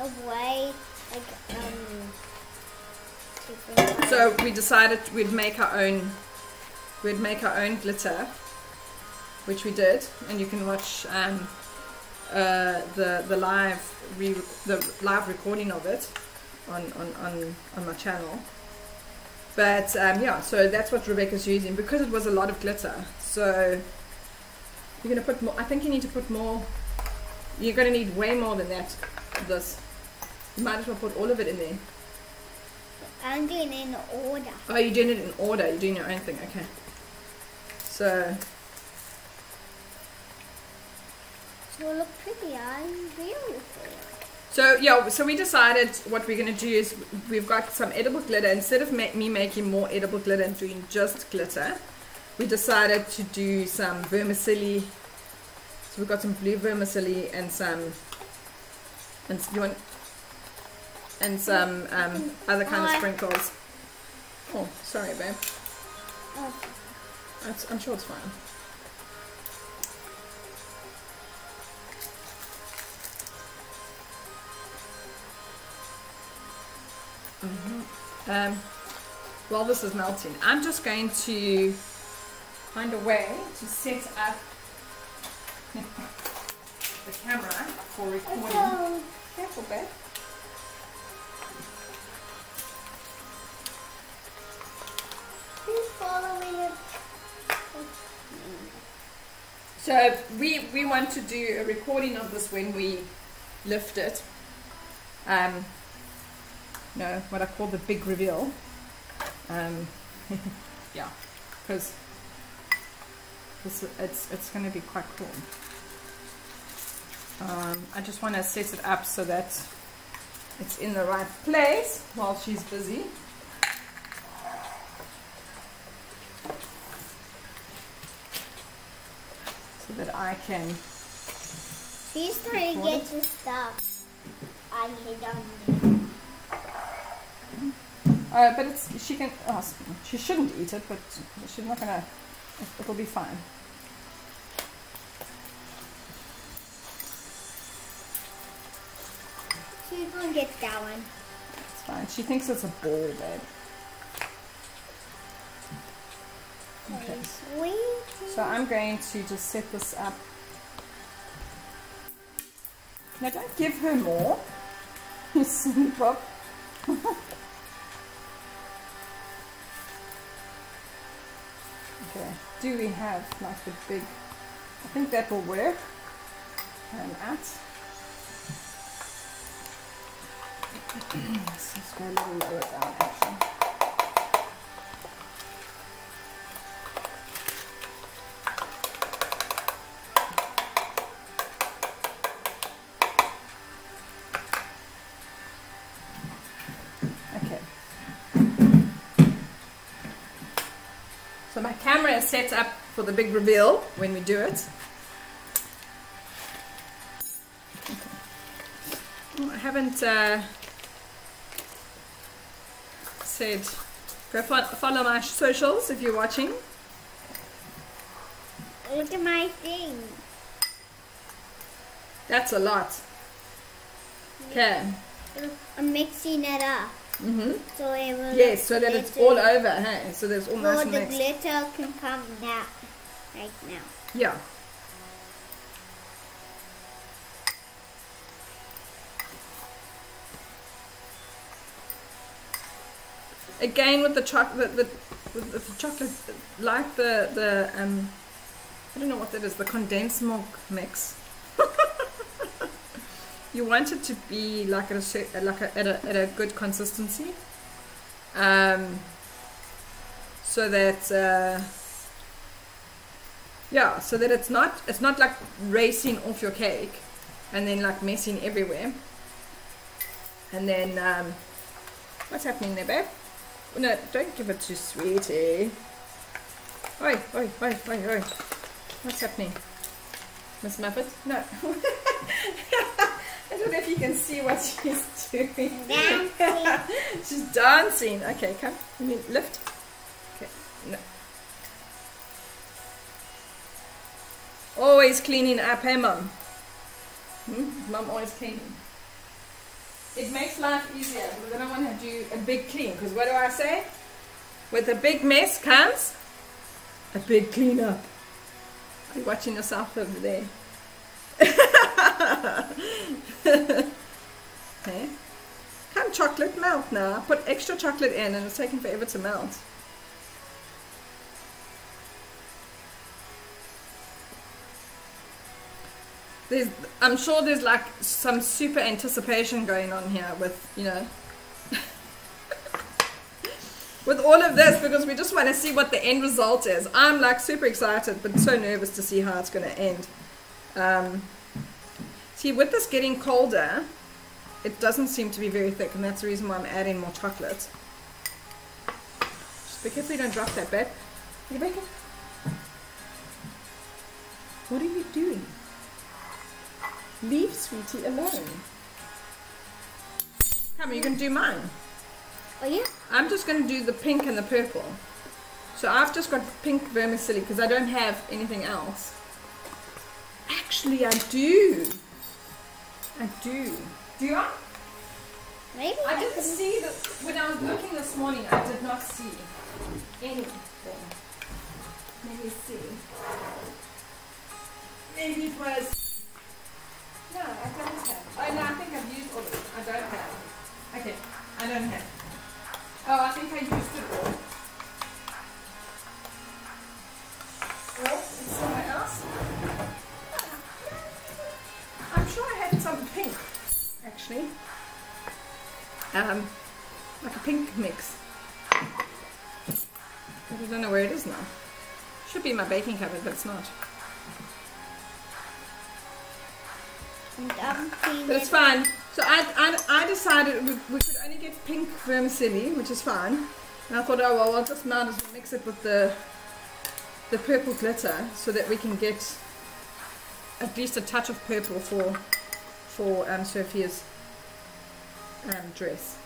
away, like, um, so we decided we'd make our own. We'd make our own glitter, which we did, and you can watch um, uh, the the live re- the live recording of it on on, on, on my channel. But um, yeah, so that's what Rebecca's using because it was a lot of glitter. So you're gonna put more. I think you need to put more. You're gonna need way more than that. of This. You might as well put all of it in there. I'm doing it in order. Oh, you're doing it in order. You're doing your own thing. Okay. So So it look pretty. I'm really pretty. So yeah, so we decided what we're gonna do is we've got some edible glitter. Instead of ma- me making more edible glitter and doing just glitter, we decided to do some vermicelli. So we've got some blue vermicelli and some and you want and some um, other kind of sprinkles. Oh, sorry, babe. That's, I'm sure it's fine. Mhm. Um, while this is melting, I'm just going to find a way to set up the camera for recording. so, Careful, babe. who's following it? So we we want to do a recording of this when we lift it. Um, no, what I call the big reveal. Um, yeah, because it's it's going to be quite cool. Um, I just want to set it up so that it's in the right place while she's busy. So that I can She's trying to get your stuff. I hid on Uh, but it's she can. Oh, she shouldn't eat it, but she's not gonna. it- It'll be fine. She's gonna get that one. It's fine. She thinks it's a ball, babe. Okay. Sweet. So I'm going to just set this up. Now don't give her more. You silly pop. Okay. Do we have like the big? I think that will work. And at. Let's just go a little lower down my camera is set up for the big reveal when we do it. Oh, I haven't uh, said go fo- follow my socials if you're watching. Look at my thing. That's a lot. Okay. I'm mixing it up. Mhm. So it will Yes, so that it's all over. Hey, so there's all nice So and the mixed. glitter can come down right now. Yeah. Again with the chocolate, the, with the chocolate, like the the um, I don't know what that is, the condensed milk mix. you want it to be like at a like a, at a at a good consistency, um, so that. Uh, Yeah, so that it's not it's not like racing off your cake and then like messing everywhere. And then um, what's happening there, babe? No, don't give it to sweetie. Oi, oi, oi, oi, oi. What's happening? Miss Muppet? No. I don't know if you can see what she's doing. Dancing. she's dancing. Okay, come. Let me lift. Okay. No. Always cleaning up, hey mum? Hmm? Mum always cleaning. It makes life easier because then I don't want to do a big clean. Because what do I say? With a big mess comes a big cleanup. Are you watching yourself over there? okay. Come chocolate melt now. Put extra chocolate in and it's taking forever to melt. There's, I'm sure there's like some super anticipation going on here with, you know, with all of this because we just want to see what the end result is. I'm like super excited but so nervous to see how it's going to end. Um, see, with this getting colder, it doesn't seem to be very thick and that's the reason why I'm adding more chocolate. Just be careful you don't drop that, babe. You back it? What are you doing? Leave Sweetie alone. Come, are you going to do mine? Oh yeah? I'm just going to do the pink and the purple. So I've just got pink vermicelli because I don't have anything else. Actually, I do. I do. Do you? Maybe I I didn't can- see the when I was looking this morning. I did not see anything. Let me see. Maybe it was. No, I don't have. Oh no, I think I've used all of it. I don't have. Okay, I don't have. Oh, I think I used it all. Well, it's somewhere else. Actually. Um, like a pink mix. I don't know where it is now. Should be in my baking cupboard, but it's not. But it's fine. So I, I, I decided we, we could only get pink vermicelli, which is fine. And I thought, oh well, I'll just might as well mix it with the the purple glitter so that we can get at least a touch of purple for for um, Sophia's um, dress.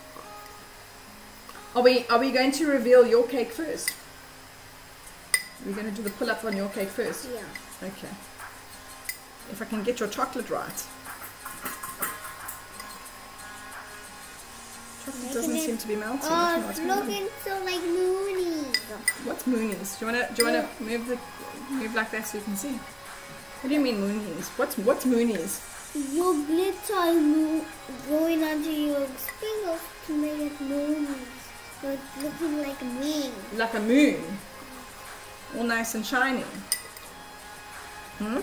Are we are we going to reveal your cake first? We're going to do the pull up on your cake first. Yeah. Okay. If I can get your chocolate right. Chocolate doesn't seem to be melting. I don't know Oh, what's it's looking so like moonies. What's moonies? Do you wanna do you wanna move the move like that so you can see? What do you mean moonies? What's what's moonies? Your is mo- going onto your sprinkles to make it moonies. So it's looking like a moon. Like a moon. All nice and shiny. Hmm?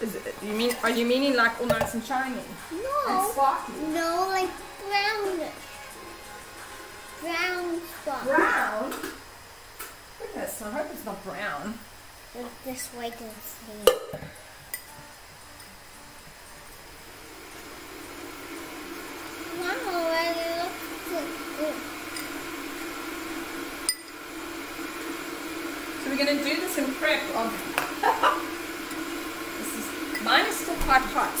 Is it, you mean are you meaning like all nice and shiny? And No. sparkly? No, like brown. Brown spot. Brown? Goodness, I hope it's not brown. Look this way to see. Wow, it looks so good. So we're going to do this in prep of. this is mine is still quite hot.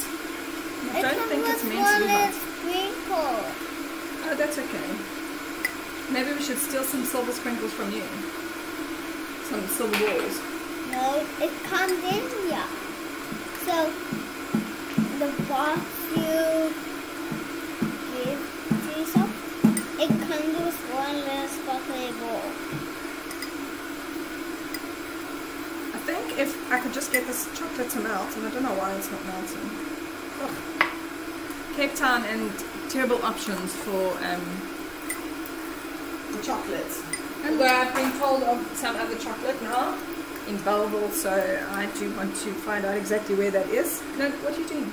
I It don't think it's meant to be hot. sprinkle. Oh, that's okay. Maybe we should steal some silver sprinkles from you. Some silver balls. No, it comes in here. So the box you give to yourself, it comes with one little sparkly ball. I think if I could just get this chocolate to melt, and I don't know why it's not melting. Ugh. Cape Town and terrible options for um, the chocolates. Although I've been told of some other chocolate now in Bellville, so I do want to find out exactly where that is. No, what are you doing?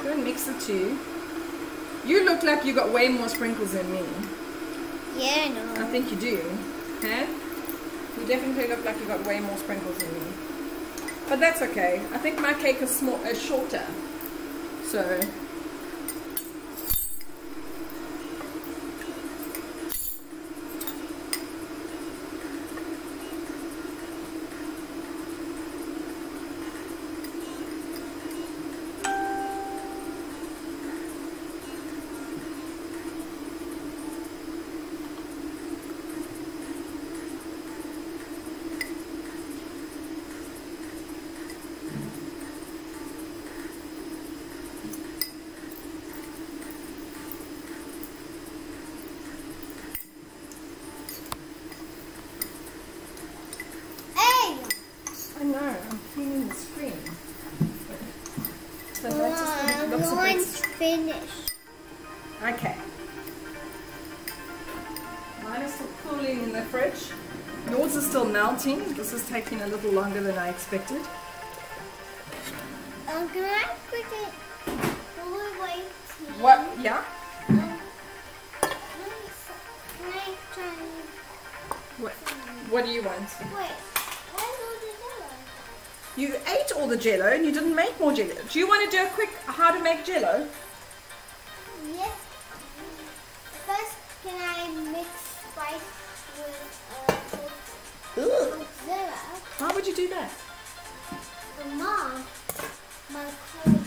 Don't mix the two. You look like you got way more sprinkles than me. Yeah, no. I think you do. Okay? Definitely look like you got way more sprinkles than me. But that's okay. I think my cake is small, is shorter. So This is taking a little longer than I expected. Um, can I put it? Will we wait? till- What? Yeah? Um, let me s- can I try What, what do you want? Wait. Where's all the jello? You ate all the jello and you didn't make more jello. Do you want to do a quick how to make jello? Do that? For mom, my cold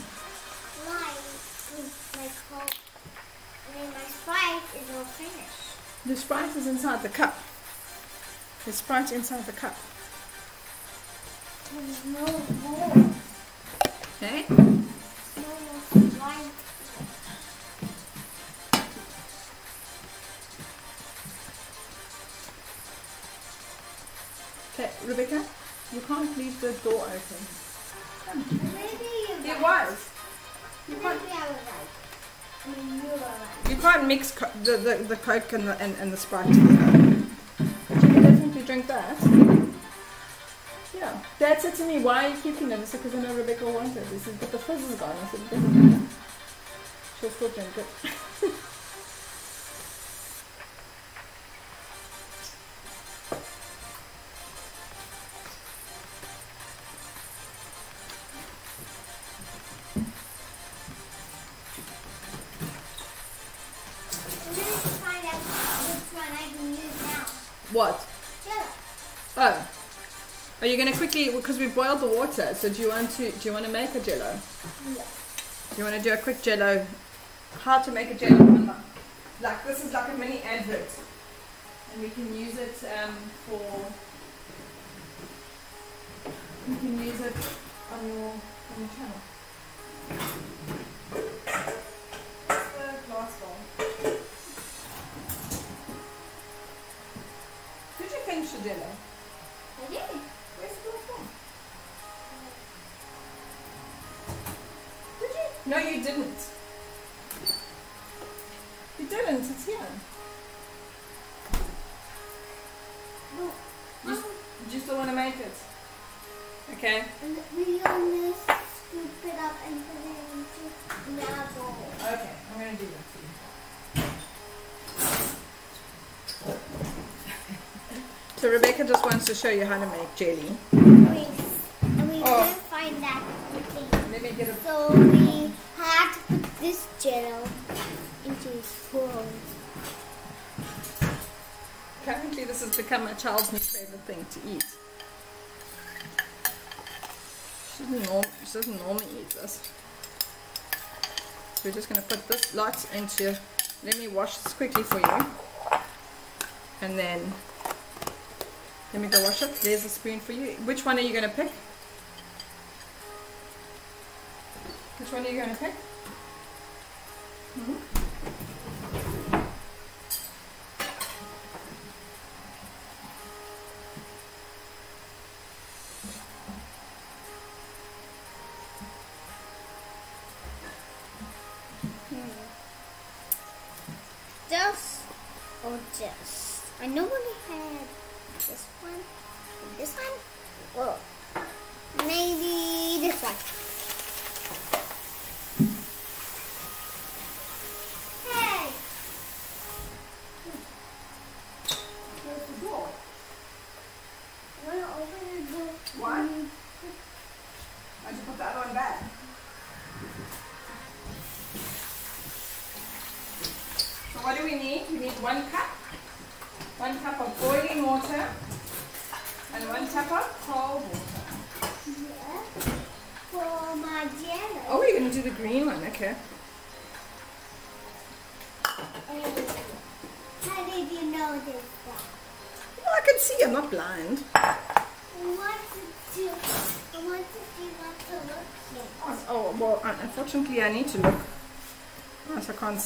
line my cold, and then my sprite is all finished. The Sprite is inside the cup. The Sprite inside the cup. There's no more. Okay? No more sprite. Okay, Rebecca, you can't leave the door open. Maybe It was. Maybe I was right. I mean, you were right. You can't mix co- the, the, the Coke and the, and, and the Sprite together. But you definitely drink that. Yeah. Dad said to me, why are you keeping them? I said, because I know Rebecca wanted. He said, but the fizz is gone. I said, it doesn't matter. She'll still drink it. quickly, because we've boiled the water, so do you want to, do you want to make a jello? Yeah. Do you want to do a quick jello? How to make a jello? Like this is like a mini advert, and we can use it um, for. We can use it on your on your channel. Okay. And we only scoop it up and put it into another bowl. Okay, I'm going to do that for you. So Rebecca just wants to show you how to make jelly. Wait, and we Oh. couldn't find that thing. Let me get a So we had to put this jello into his bowl. Apparently, this has become my child's new favorite thing to eat. She doesn't, norm- doesn't normally eat this. So we're just going to put this lot into. Let me wash this quickly for you. And then. Let me go wash it. There's a spoon for you. Which one are you going to pick? Which one are you going to pick? Hmm?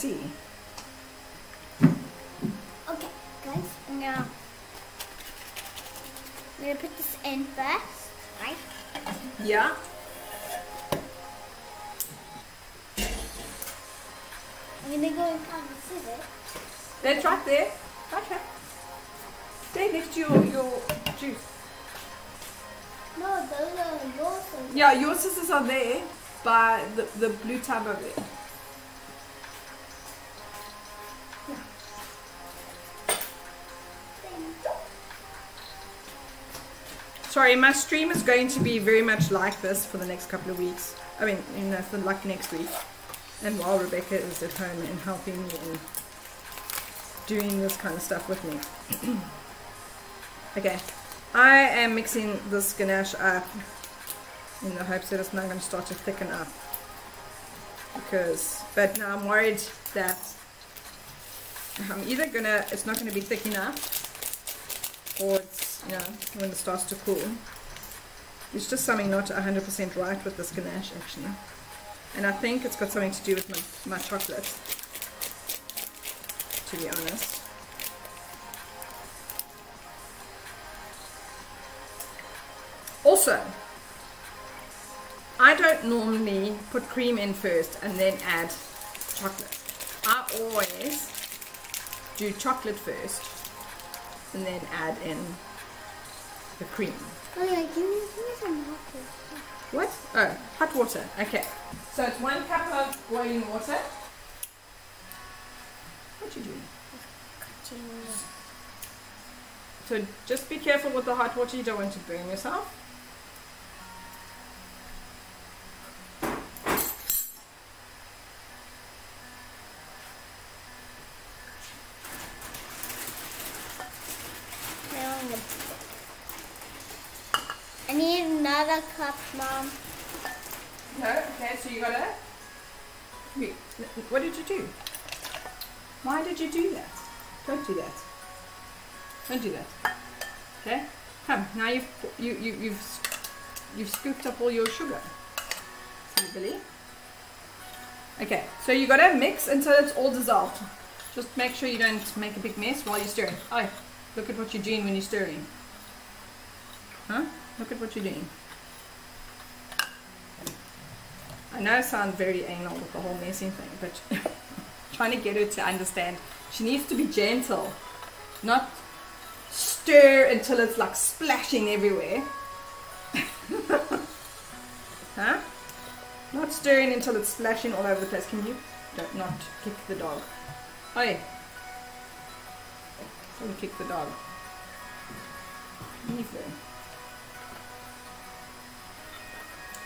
See. Okay, guys, now I'm gonna put this in first, right? Yeah. I'm gonna go and find the scissors. That's right there. Right here. Stay next to your, your juice. No, those are your scissors. Yeah, your scissors are there by the, the blue tub over there. Sorry, my stream is going to be very much like this for the next couple of weeks. I mean, you know, for like next week. And while Rebecca is at home and helping me and doing this kind of stuff with me. okay, I am mixing this ganache up in the hopes that it's not going to start to thicken up. Because, but now I'm worried that I'm either gonna, it's not going to be thick enough or it's, you know, when it starts to cool. There's just something not 100% right with this ganache actually. And I think it's got something to do with my, my chocolate, to be honest. Also, I don't normally put cream in first and then add chocolate. I always do chocolate first and then add in the cream. Oh yeah, give me, give me some water. What? Oh, hot water. Okay. So it's one cup of boiling water. What you doing? So just be careful with the hot water. You don't want to burn yourself. I need another cup, Mom. No. Okay. So you gotta. Wait, What did you do? Why did you do that? Don't do that. Don't do that. Okay. Come. Now you've you you you've you've scooped up all your sugar. See, Billy. Okay. So you gotta mix until it's all dissolved. Just make sure you don't make a big mess while you're stirring. Oh, look at what you're doing when you're stirring. Huh? Look at what you're doing. I know I sound very anal with the whole messing thing, but trying to get her to understand she needs to be gentle, not stir until it's like splashing everywhere. huh? Not stirring until it's splashing all over the place. Can you don't not kick the dog? Hey, don't kick the dog. Leave her.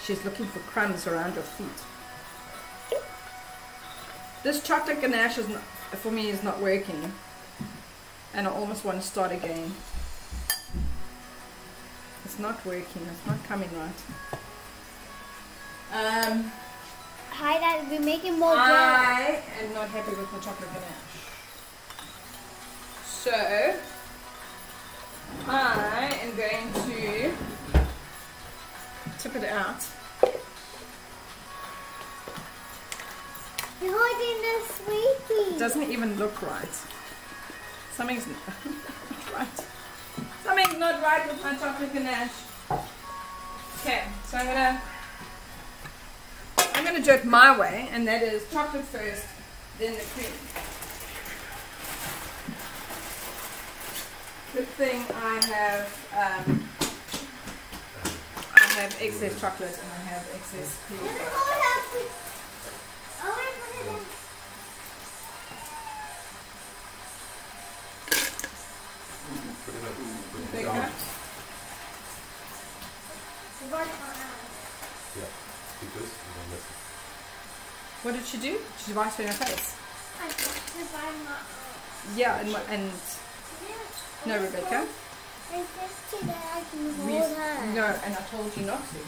She's looking for crumbs around your feet. This chocolate ganache is not, for me is not working. And I almost want to start again. It's not working. It's not coming right. Um, Hi, Dad. We're making more. I am not happy with the chocolate ganache. So, I am going to tip it out. You're holding the sweetie. It doesn't even look right. Something's not right. Something's not right with my chocolate ganache. Okay, so I'm gonna I'm gonna do it my way, and that is chocolate first, then the cream. Good thing I have um, I have excess chocolate and I have excess cream. Put it up, put it Big down. cup. It's one time. Yeah, keep this and then this. What did she do? She wiped it in her face. I got to buy my. Yeah, and, and Yeah. no, Rebecca. And this today I can Hold her. No, and I told you not to.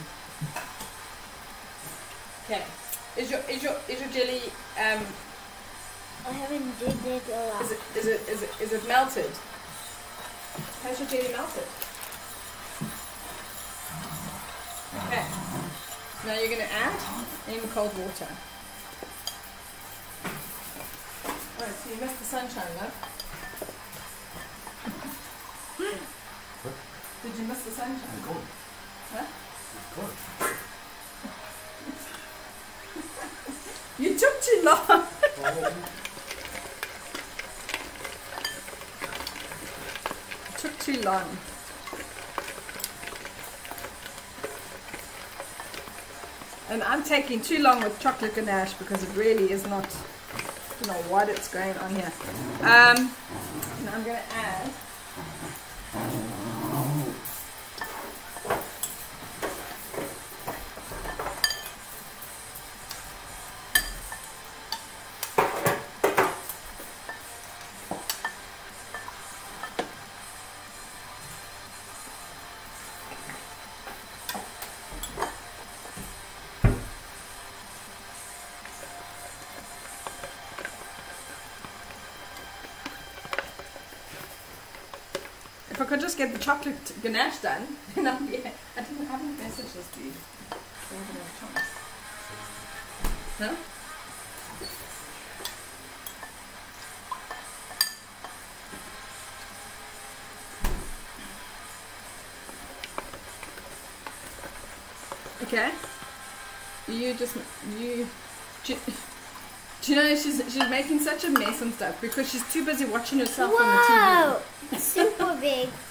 Okay. Is your is your is your jelly um I haven't did it a lot. is it is it is it is it melted? Has your jelly melted? Okay. Now you're gonna add in cold water. Alright, so you missed the sunshine, love. Did you miss the sunshine? Cool. Huh? Cool. You took too long. Took too long. And I'm taking too long with chocolate ganache because it really is not, you know, what it's going on here. Um, I'm going to add. Chocolate ganache done, then I'll be. I didn't have any messages to you. So I haven't had a chance. No? Okay. You just you. Do, do you know she's she's making such a mess and stuff because she's too busy watching herself on the TV. Whoa! Super big.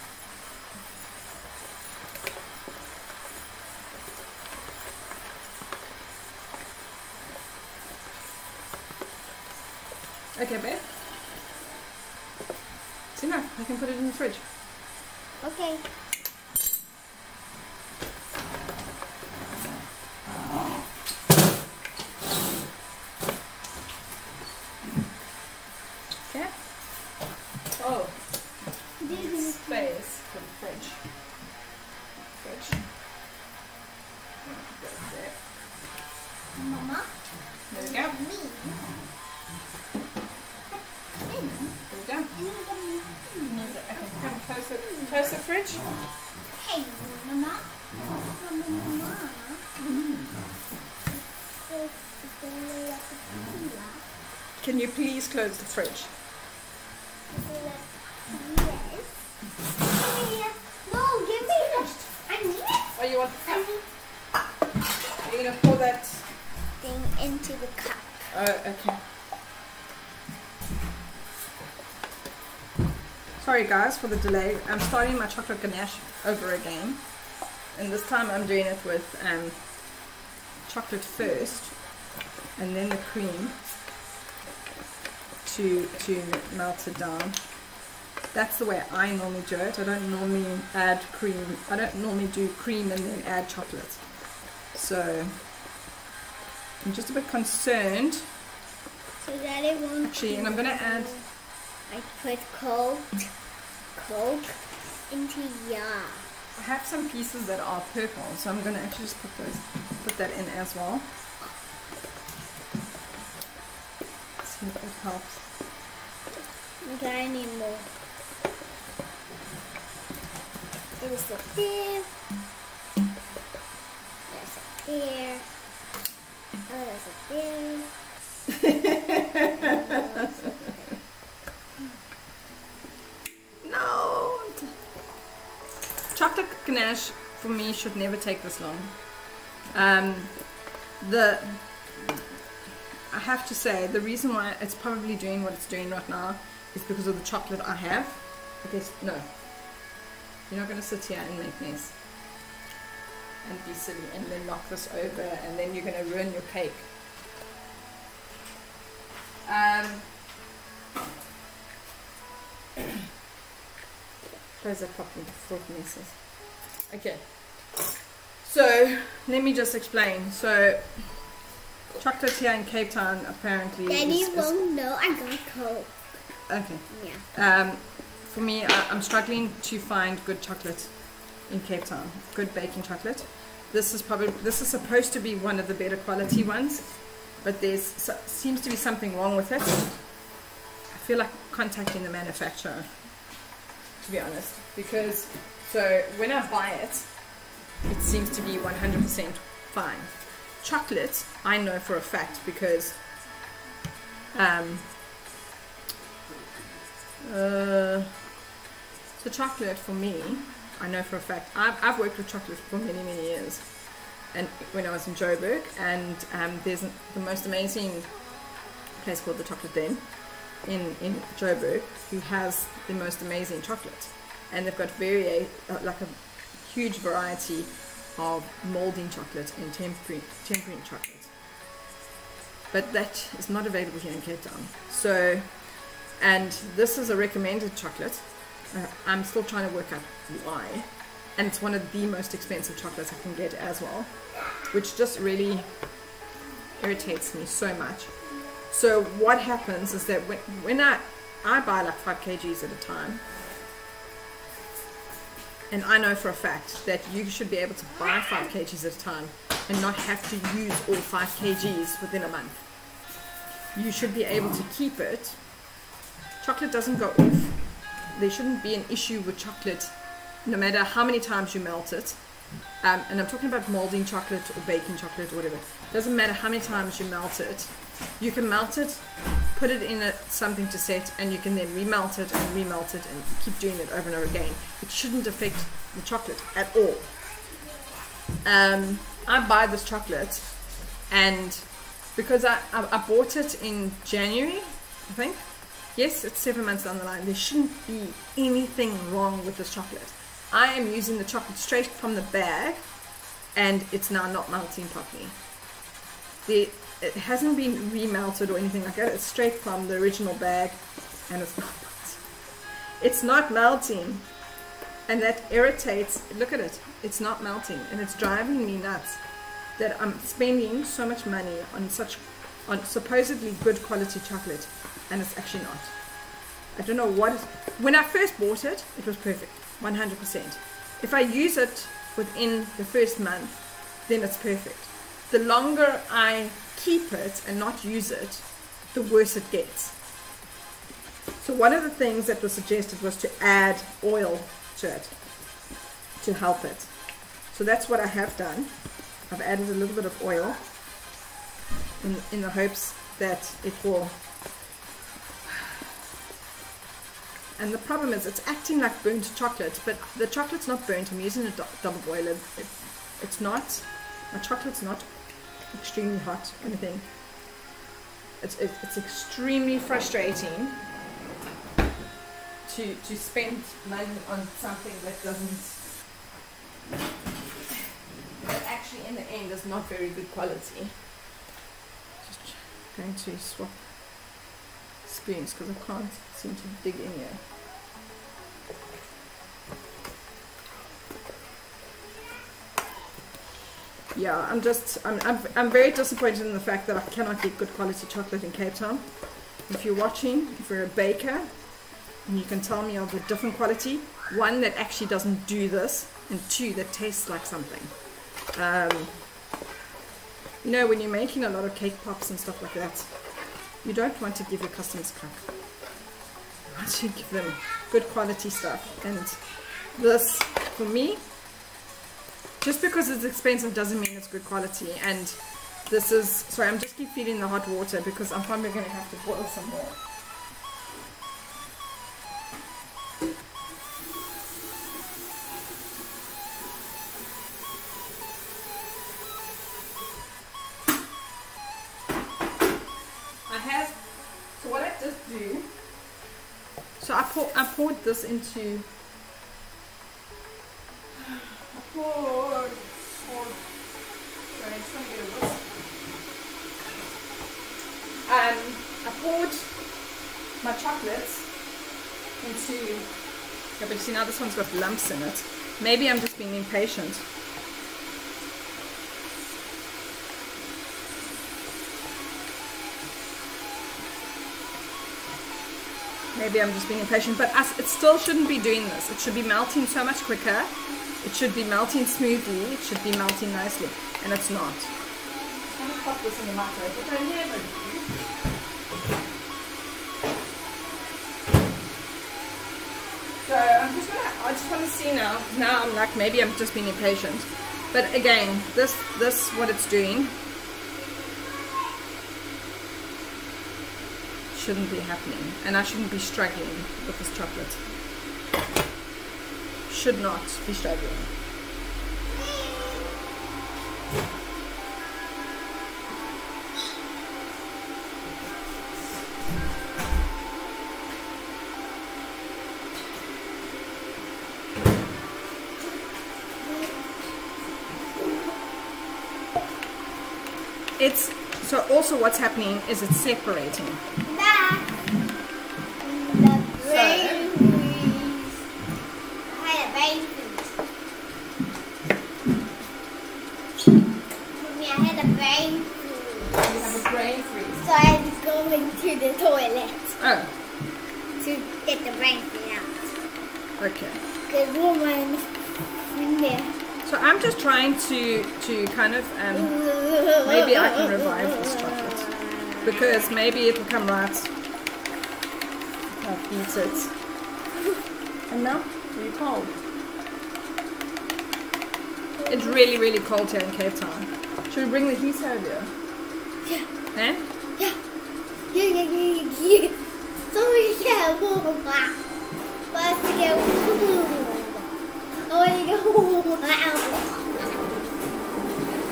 Can you please close the fridge? Yes. No, give me it. I need it. Oh, you want the cup? You're gonna pour that. thing into the cup. Oh, okay. Sorry guys for the delay. I'm starting my chocolate ganache over again. And this time I'm doing it with um, chocolate first and then the cream to, to melt it down. That's the way I normally do it. I don't normally add cream. I don't normally do cream and then add chocolate. So I'm just a bit concerned So that it won't. Actually, and I'm gonna add- I put coke, coke into jar. I have some pieces that are purple, so I'm gonna actually just put those, put that in as well. See if it helps. Okay, I need more. There's a there. There's a there. Oh, there's a there. No. Chocolate ganache for me should never take this long. Um, the I have to say the reason why it's probably doing what it's doing right now is because of the chocolate I have. I guess no. You're not gonna sit here and make mess and be silly and then knock this over and then you're gonna ruin your cake. Um, Close that properly before it messes. Okay. So let me just explain. So chocolate here in Cape Town apparently Daddy is, is won't know I got coke. Okay. Yeah. Um, for me, I, I'm struggling to find good chocolate in Cape Town. Good baking chocolate. This is probably this is supposed to be one of the better quality ones, but there's so- seems to be something wrong with it. I feel like contacting the manufacturer, to be honest, because so when I buy it, it seems to be 100% fine. Chocolate, I know for a fact because um, uh, so chocolate for me, I know for a fact. I've, I've worked with chocolate for many many years, and when I was in Joburg, and um, there's the most amazing place called the Chocolate Den in in Joburg, who has the most amazing chocolate, and they've got very uh, like a huge variety of molding chocolate and tempering tempering chocolate. But that is not available here in Cape Town. So, and this is a recommended chocolate. Uh, I'm still trying to work out why. And it's one of the most expensive chocolates I can get as well, which just really irritates me so much. So what happens is that when, when I, I buy like 5 kgs at a time, and I know for a fact that you should be able to buy 5 kgs at a time and not have to use all 5 kgs within a month. You should be able to keep it. Chocolate doesn't go off. There shouldn't be an issue with chocolate no matter how many times you melt it. Um, and I'm talking about molding chocolate or baking chocolate or whatever. Doesn't matter how many times you melt it. You can melt it, put it in a, something to set, and you can then remelt it and remelt it and keep doing it over and over again. It shouldn't affect the chocolate at all. Um, I buy this chocolate, and because I, I, I bought it in January, I think. Yes, it's seven months down the line. There shouldn't be anything wrong with this chocolate. I am using the chocolate straight from the bag, and it's now not melting properly. The, it hasn't been remelted or anything like that. It's straight from the original bag, and it's not melting. It's not melting, and that irritates. Look at it. It's not melting, and it's driving me nuts that I'm spending so much money on such on supposedly good quality chocolate, and it's actually not. I don't know what. When I first bought it, it was perfect, 100%. If I use it within the first month, then it's perfect. The longer I keep it and not use it, the worse it gets. So one of the things that was suggested was to add oil to it to help it. So that's what I have done. I've added a little bit of oil in, in the hopes that it will and the problem is it's acting like burnt chocolate but the chocolate's not burnt. I'm using a do- double boiler. It, it's not my chocolate's not extremely hot or anything. It's, it, it's extremely frustrating to to spend money on something that doesn't that actually in the end is not very good quality. Just going to swap spoons because I can't seem to dig in here. Yeah, I'm just, I'm, I'm, I'm very disappointed in the fact that I cannot get good quality chocolate in Cape Town. If you're watching, if you're a baker, and you can tell me of a different quality, one that actually doesn't do this, and two that tastes like something. Um, you know, when you're making a lot of cake pops and stuff like that, you don't want to give your customers crap. To give them good quality stuff. And this, for me, just because it's expensive doesn't mean it's good quality. And this is, sorry, I'm just keep feeding the hot water because I'm probably going to have to boil some more. So I, pour, I poured this into, I poured, poured, sorry, I'm trying to get a. Um, I poured my chocolates into, yeah, but you see now this one's got lumps in it. Maybe I'm just being impatient. Maybe I'm just being impatient, but it still shouldn't be doing this. It should be melting so much quicker. It should be melting smoothly. It should be melting nicely, and it's not. I'm gonna pop this in the microwave. So I'm just gonna. I just want to see now. Now I'm like maybe I'm just being impatient, but again, this this what it's doing shouldn't be happening, and I shouldn't be struggling with this chocolate. Should not be struggling. Also what's happening is it's separating. Back. The brain freeze. I had a brain freeze. Mommy, I had a brain freeze. You have a brain freeze. So I had to the toilet Oh, to get the brain freeze out. okay. Because woman in there. So I'm just trying to to kind of because maybe it will come right. I've beat it. And now, you cold? It's really, really cold here in Cape Town. Should we bring the heat over here? Yeah. Eh? Yeah. Yeah, yeah, yeah, yeah. So we get warm. First we get warm. I want to go warm. I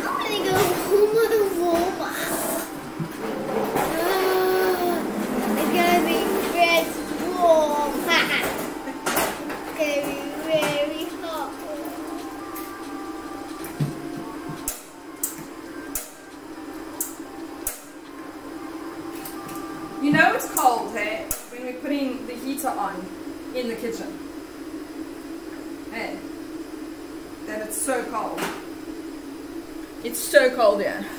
want to go warm, warm. Ah, It's gonna very warm. It's gonna be very hot. You know it's cold here when we're putting the heater on in the kitchen. Hey, that it's so cold. It's so cold here.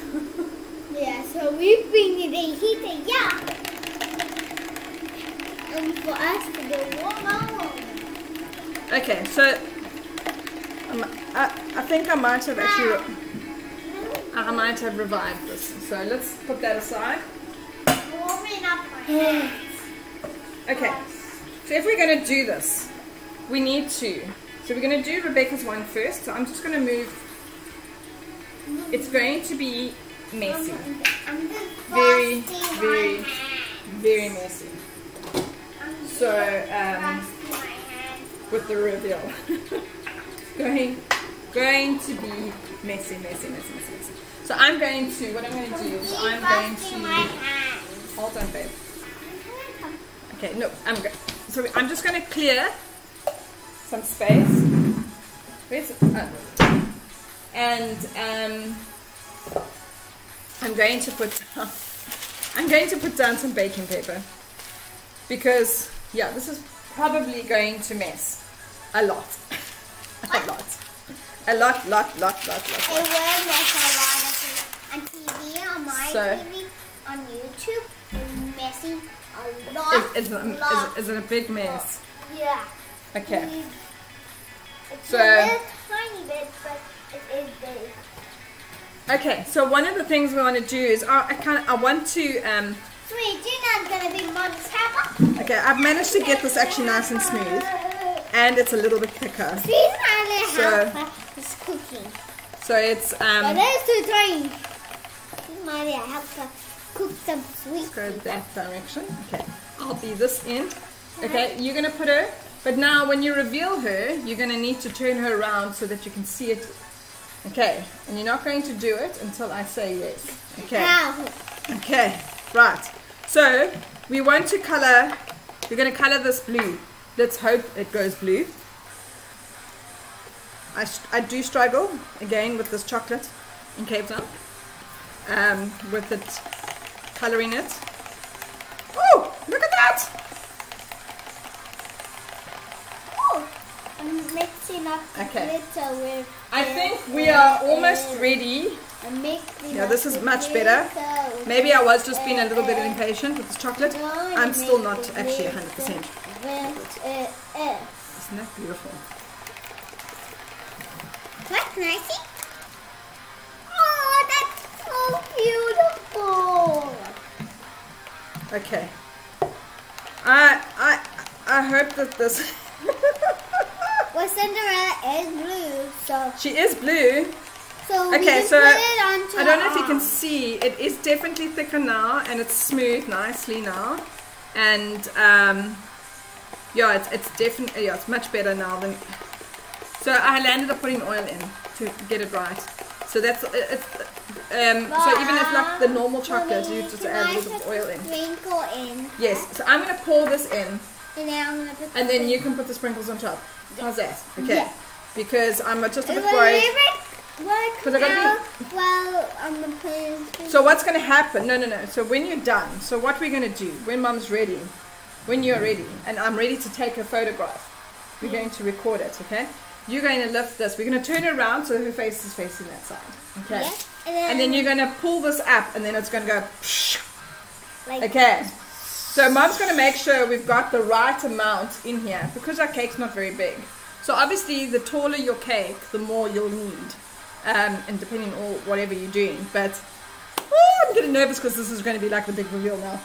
Yeah, so we bring the heater, yeah. For us to go. Okay, so um, I, I think I might have actually, I might have revived this. So let's put that aside. Warming up my hands. Okay, so if we're going to do this, we need to. So we're going to do Rebecca's one first. So I'm just going to move. It's going to be messy, Very, very- very messy. So um, with the reveal, going, going to be messy, messy, messy, messy, messy. So I'm going to. What I'm going to do is I'm going to. Hold on, babe. Okay, no, I'm go- so I'm just going to clear some space. Where's uh, and um, I'm going to put I'm going to put down some baking paper because yeah, this is probably going to mess a lot, a lot, a lot, lot, lot, lot, lot. It will mess a lot on TV, on my So- TV, on YouTube. It's messing a lot. Is, is, lot. is, is it a big mess? yeah. Okay. It's So- a little tiny bit, but it is big. Okay, so one of the things we want to do is I, I kind of I want to um, Sweet, you're not gonna be okay I've managed to get this actually nice and smooth and it's a little bit thicker. My little So- helper is cooking. so it's um that's too tiny. Sweet Maria helps her cook some sweet. go that direction. Okay I'll be this end okay you're gonna put her but now when you reveal her you're gonna need to turn her around so that you can see it. Okay and you're not going to do it until I say yes. Okay. Now, Okay, right. So we want to color. We're going to color this blue. Let's hope it goes blue. I, I do struggle again with this chocolate in Cape Town. Um, with it coloring it. Oh, look at that! I'm mixing up the Okay. I think we are almost ready. Yeah, this is much better. Maybe I was just being a little bit impatient with this chocolate. I'm still not actually 100%. with, uh, uh. Isn't that beautiful? I see? Oh, that's so beautiful. Okay. I I I hope that this Well, Cinderella is blue, so she is blue. so Okay, so put it onto I don't know if you can see. It is definitely thicker now, and it's smooth nicely now, and um, yeah, it's it's definitely yeah, it's much better now than. So I landed up putting oil in to get it right. So that's it's. Um, so even if like the normal chocolate, Mommy, you just add a little bit of oil in. Sprinkle in. Yes. So I'm gonna pour this in, And then I'm gonna put. and the then you can put the sprinkles on top. How's that? Okay. Yeah. Because I'm just a It bit worried. never work 'Cause I out well I'm gonna put. So what's going to happen? No, no, no. So when you're done, so what we're going to do when Mum's ready, when you're ready, and I'm ready to take a photograph, we're going to record it. Okay? You're going to lift this. We're going to turn it around so her face is facing that side. Okay? Yeah, and then, And then you're going to pull this up, and then it's going to go. like Okay. So Mum's going to make sure we've got the right amount in here because our cake's not very big. So obviously, the taller your cake, the more you'll need, um, and depending on whatever you're doing. But oh, I'm getting nervous because this is going to be like the big reveal now.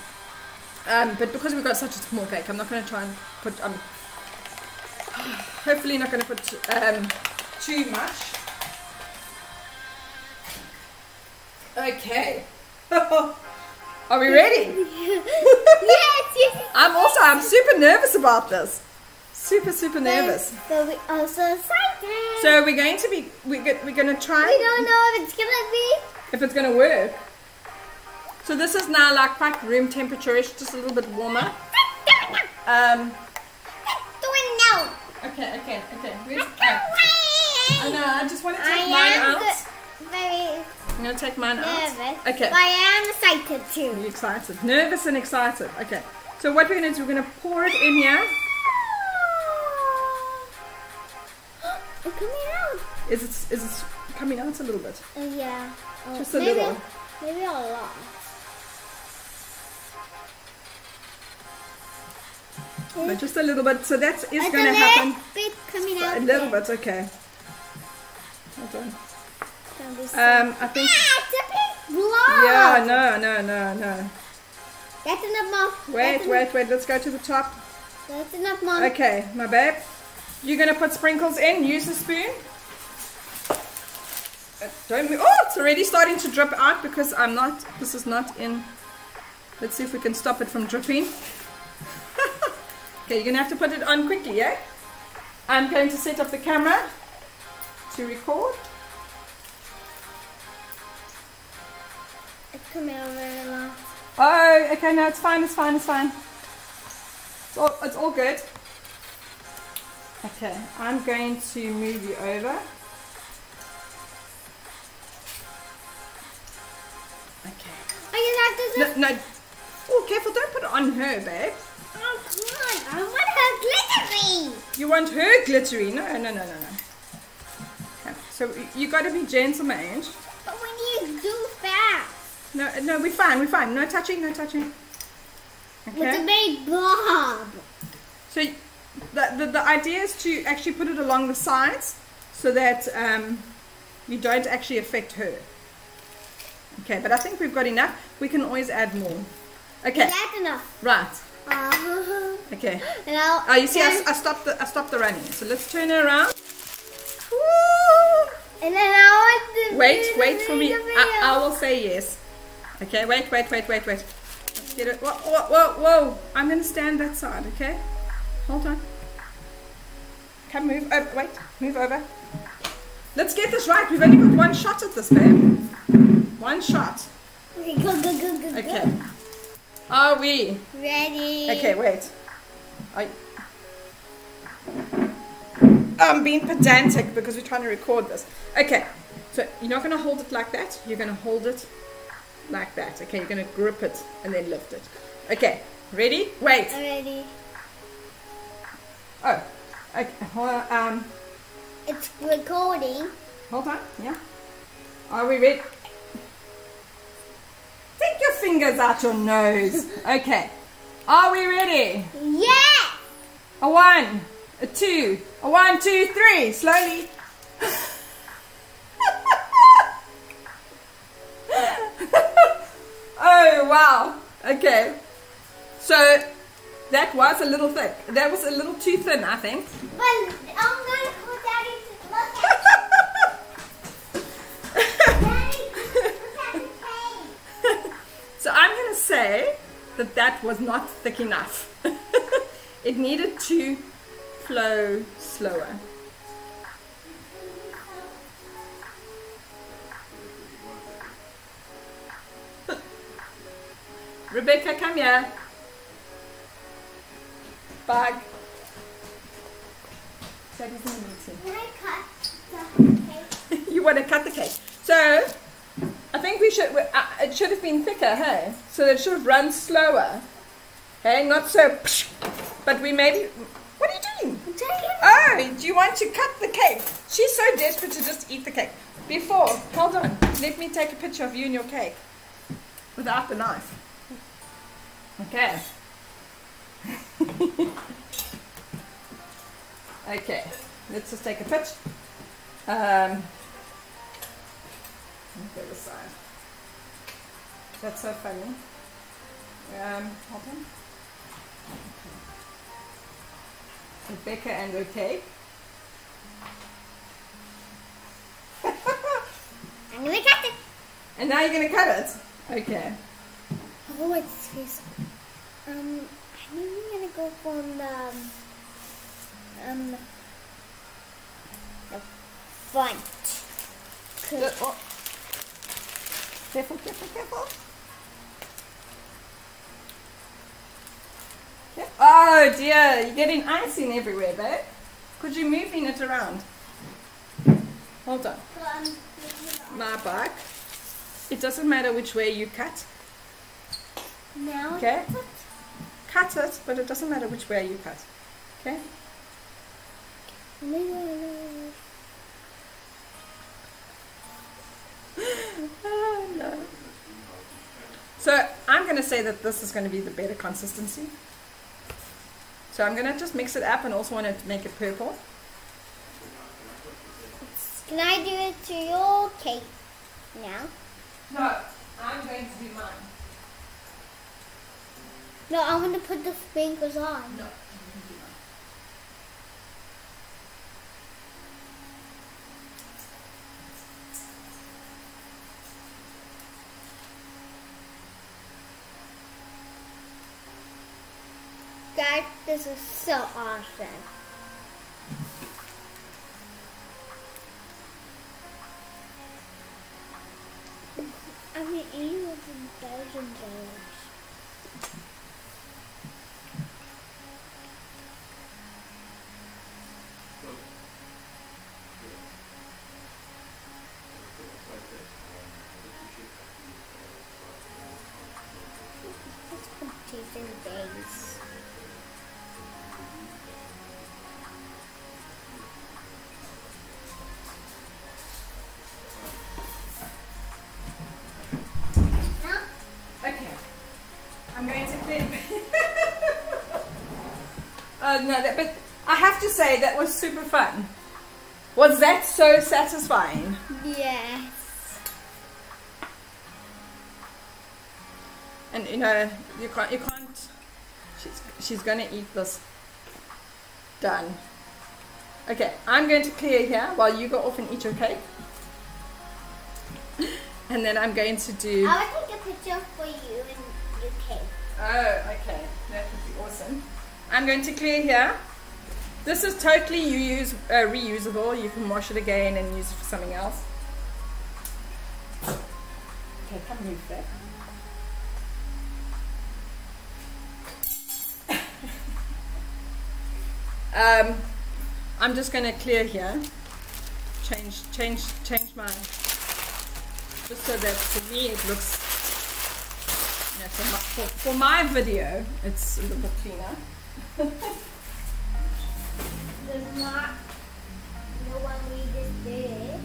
Um, but because we've got such a small cake, I'm not going to try and put. Um, hopefully, not going to put um, too much. Okay. Are we ready? yes, yes. I'm also I'm super nervous about this. Super super nervous. So we are so excited. So we're going to be we're, go- we're going to try we don't know if it's gonna be. if it's going to work. So this is now like quite room temperature-ish, just a little bit warmer. Um. Do it now. Okay, okay, okay. Where's, oh, I know. I just want to take mine out. very I'm going to take mine nervous. out. Okay. But I am excited too. you excited? Nervous and excited. Okay. So what we're going to do, we're going to pour it in here. It's coming out. Is it is it coming out a little bit? Uh, yeah. Oh, Just a maybe, little. Maybe a lot. But just a little bit. So that is going to happen. little bit coming out. A little bit, okay. Hold so- Um, I think. Ah, it's a big blob. Yeah, no, no, no, no. That's enough, mom. Wait, That's wait, wait. Let's go to the top. That's enough, mom. Okay, my babe. You're gonna put sprinkles in. Use the spoon. Uh, Don't move. Oh, it's already starting to drip out because I'm not. This is not in. Let's see if we can stop it from dripping. okay, you're gonna have to put it on quickly, yeah? I'm going to set up the camera to record. Out very long. Oh, okay, no, it's fine, it's fine, it's fine. It's all, it's all good. Okay, I'm going to move you over. Okay. I just have to. No, no. Oh, careful, don't put it on her, babe. Oh. I want her glittery. You want her glittery. No, no, no, no, no. Okay, so you got to be gentle, my ange. But need to do fast. No, no, we're fine, we're fine. No touching, no touching. With a Okay. big blob. So the, the, the idea is to actually put it along the sides so that um, you don't actually affect her. Okay, but I think we've got enough. We can always add more. Okay, That's enough. right. Uh, Okay. and I'll Oh, you see, I, I stopped the I stopped the running. So let's turn it around. Woo! and then I want to Wait, wait for me. I, I will say yes. Okay, wait, wait, wait, wait, wait. Let's get it. Whoa, whoa, whoa, whoa. I'm gonna stand that side. Okay. Hold on. Come, move. over. wait, move over. Let's get this right. We've only got one shot at this, babe. One shot. Okay, go, go, go, go, Okay. go. Are we? Ready. Okay, wait. I. Oh, I'm being pedantic because we're trying to record this. Okay, so you're not going to hold it like that. You're going to hold it like that. Okay, you're going to grip it and then lift it. Okay, ready? Wait. Ready. Oh, okay. On. Um, It's recording. hold on. Yeah. Are we ready? Take your fingers out your nose. Okay. Are we ready? Yes. A one, a two, a one, two, three. Slowly. Oh, wow. Okay. So that was a little thick. That was a little too thin, I think. But I'm gonna put Daddy to look at Daddy. Look at. So I'm going to say that that was not thick enough. it needed to flow slower. Rebecca, come here. Bug. Daddy's in a meeting. Can I cut the cake? you want to cut the cake. So, I think we should, uh, it should have been thicker, hey? So that it should have run slower. Hey, not so, but we made it, what are you doing? I'm taking Oh, do you want to cut the cake? She's so desperate to just eat the cake. Before, hold on, let me take a picture of you and your cake without the knife. Okay. okay, let's just take a picture. Um, the other side. That's so funny. Um, hold on. Rebecca and her cake. I'm gonna cut it. And now you're gonna cut it. Okay. Oh, what's this? Um, I think I'm gonna go from the um, um the front. Good. Oh. Careful, careful, careful. Oh dear, you're getting icing everywhere, babe. Could you moving it around? Hold on. My back. It doesn't matter which way you cut. Now Okay. Cut it, but it doesn't matter which way you cut. Okay? Oh, no. So I'm going to say that this is going to be the better consistency. So I'm going to just mix it up and also want to make it purple. Can I do it to your cake now? No, I'm going to do mine. No, I'm gonna put the sprinkles on. No. Guys, this is so awesome. I mean, eating with a that, but I have to say that was super fun. Was that so satisfying? Yes. And you know, you can't, you can't. She's she's gonna eat this. Done. Okay, I'm going to clear here while you go off and eat your cake. And then I'm going to do. I'm going to clear here. This is totally you use uh, reusable. You can wash it again and use it for something else. Okay, come move that. um, I'm just going to clear here. Change, change, change my. Just so that for me it looks yeah, for, my, for, for my video, it's a little bit cleaner. There's not no one we just did.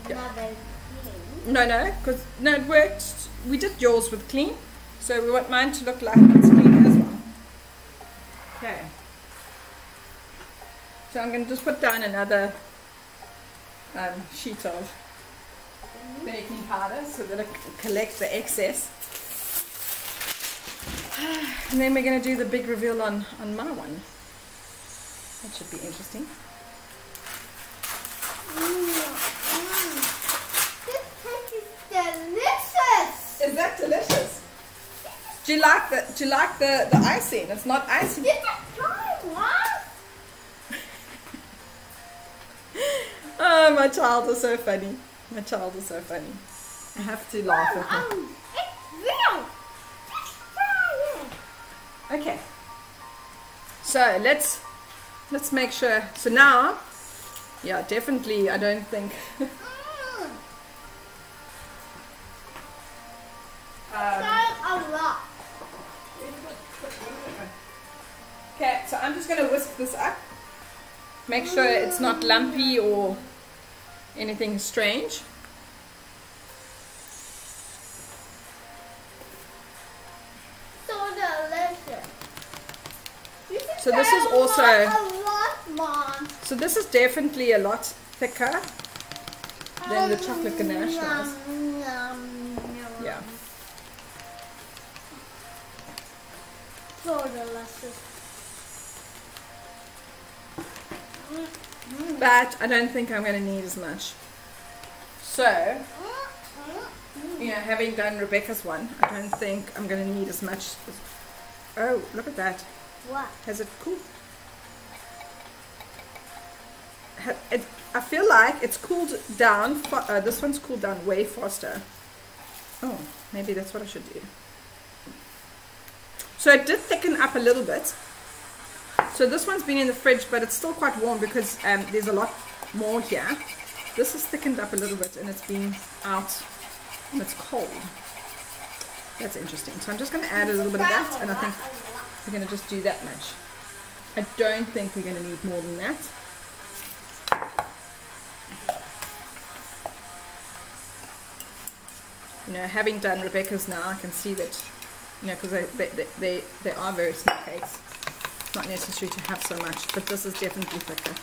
It's Yeah. not very clean. No, no, because no, it worked. We did yours with clean, so we want mine to look like it's clean as well. Okay. So I'm going to just put down another um, sheet of baking powder so that it collects the excess. And then we're going to do the big reveal on, on my one. That should be interesting. This cake is delicious. Is that delicious? Do you like the Do you like the the icing? It's not icing. Try one. Oh, my child is so funny. My child is so funny. I have to laugh at her. Um, it's real. Okay. So let's let's make sure. So now, yeah, definitely. I don't think. Um, okay, so I'm just gonna whisk this up. Make sure it's not lumpy or anything strange. So this is also- lot, a lot, Mom. So this is definitely a lot thicker than the chocolate ganache was. Yum, yum, yum. Yeah. So delicious. Mm. But I don't think I'm going to need as much. So, you know, having done Rebecca's one, I don't think I'm going to need as much. As, oh, look at that. What? Has it cooled? It, I feel like it's cooled down. Uh, this one's cooled down way faster. Oh, maybe that's what I should do. So it did thicken up a little bit. So this one's been in the fridge, but it's still quite warm because um, there's a lot more here. This has thickened up a little bit and it's been out and it's cold. That's interesting. So I'm just going to add a little bit of that and I think we're going to just do that much. I don't think we're going to need more than that. You know, having done Rebecca's now, I can see that, you know, because they, they, they, they, are very small cakes. It's not necessary to have so much, but this is definitely thicker.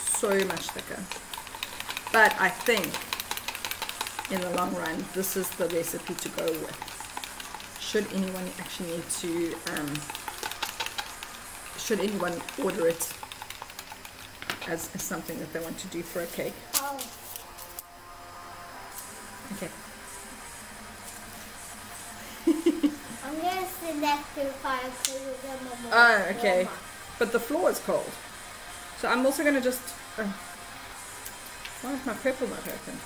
So much thicker. But I think, in the long run, this is the recipe to go with. Should anyone actually need to, um, should anyone order it as, as something that they want to do for a cake. Oh, Okay. I'm gonna sit next to the fire so you get my more. Oh, okay. warmer. But the floor is cold. So I'm also going to just... Uh, why is my purple not open?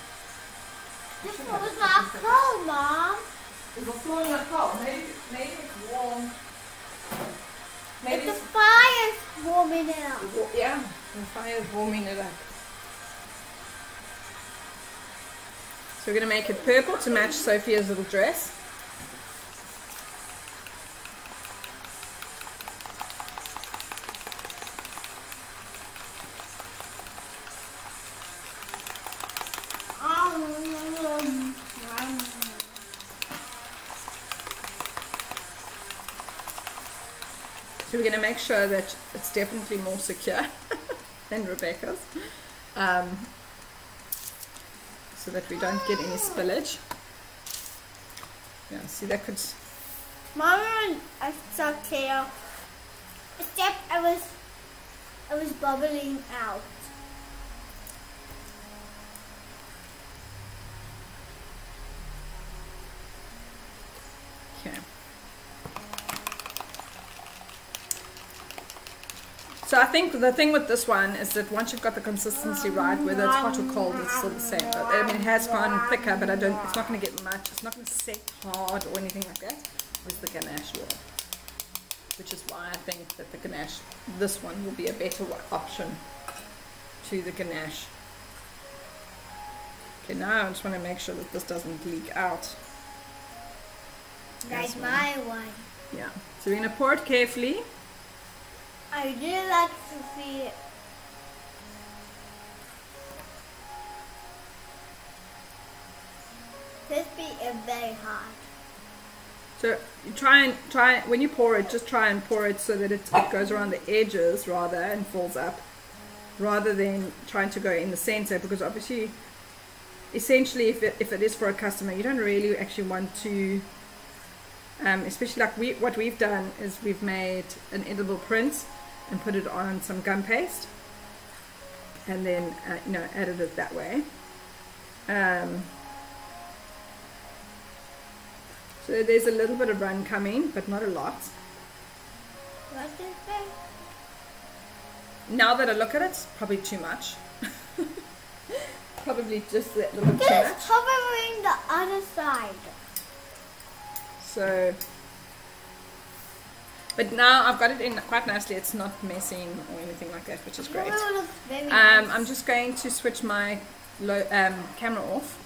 This floor is not cold, Mom. Is the floor not cold? Maybe, maybe it's warm. Maybe the fire's warming it up. Yeah, the fire is warming it up. So we're going to make it purple to match Sophia's little dress. Make sure that it's definitely more secure than Rebecca's. Um, so that we don't get any spillage. Yeah, see that could... Mama, I stuck here. Except I was, I was bubbling out. Okay. So I think the thing with this one is that once you've got the consistency right, whether it's hot or cold, it's still the same. But, I mean, it has gone thicker, but I don't. It's not going to get much. It's not going to set hard or anything like that. With the ganache will, which is why I think that the ganache, this one, will be a better option to the ganache. Okay, now I just want to make sure that this doesn't leak out. Like my one. Yeah. So we're going to pour it carefully. I really like to see it. This beat is very hot. So you try and try when you pour it, just try and pour it so that it, it goes around the edges rather and falls up, rather than trying to go in the center because obviously, essentially, if it, if it is for a customer, you don't really actually want to Um, especially like we, what we've done is we've made an edible print and put it on some gum paste and then uh, you know added it that way. Um, so there's a little bit of run coming, but not a lot. That? Now that I look at it, it's probably too much. probably just a little bit too much. covering the other side. So, but now I've got it in quite nicely. It's not messing or anything like that, which is great. Oh, it looks very Um, nice. I'm just going to switch my low, um, camera off,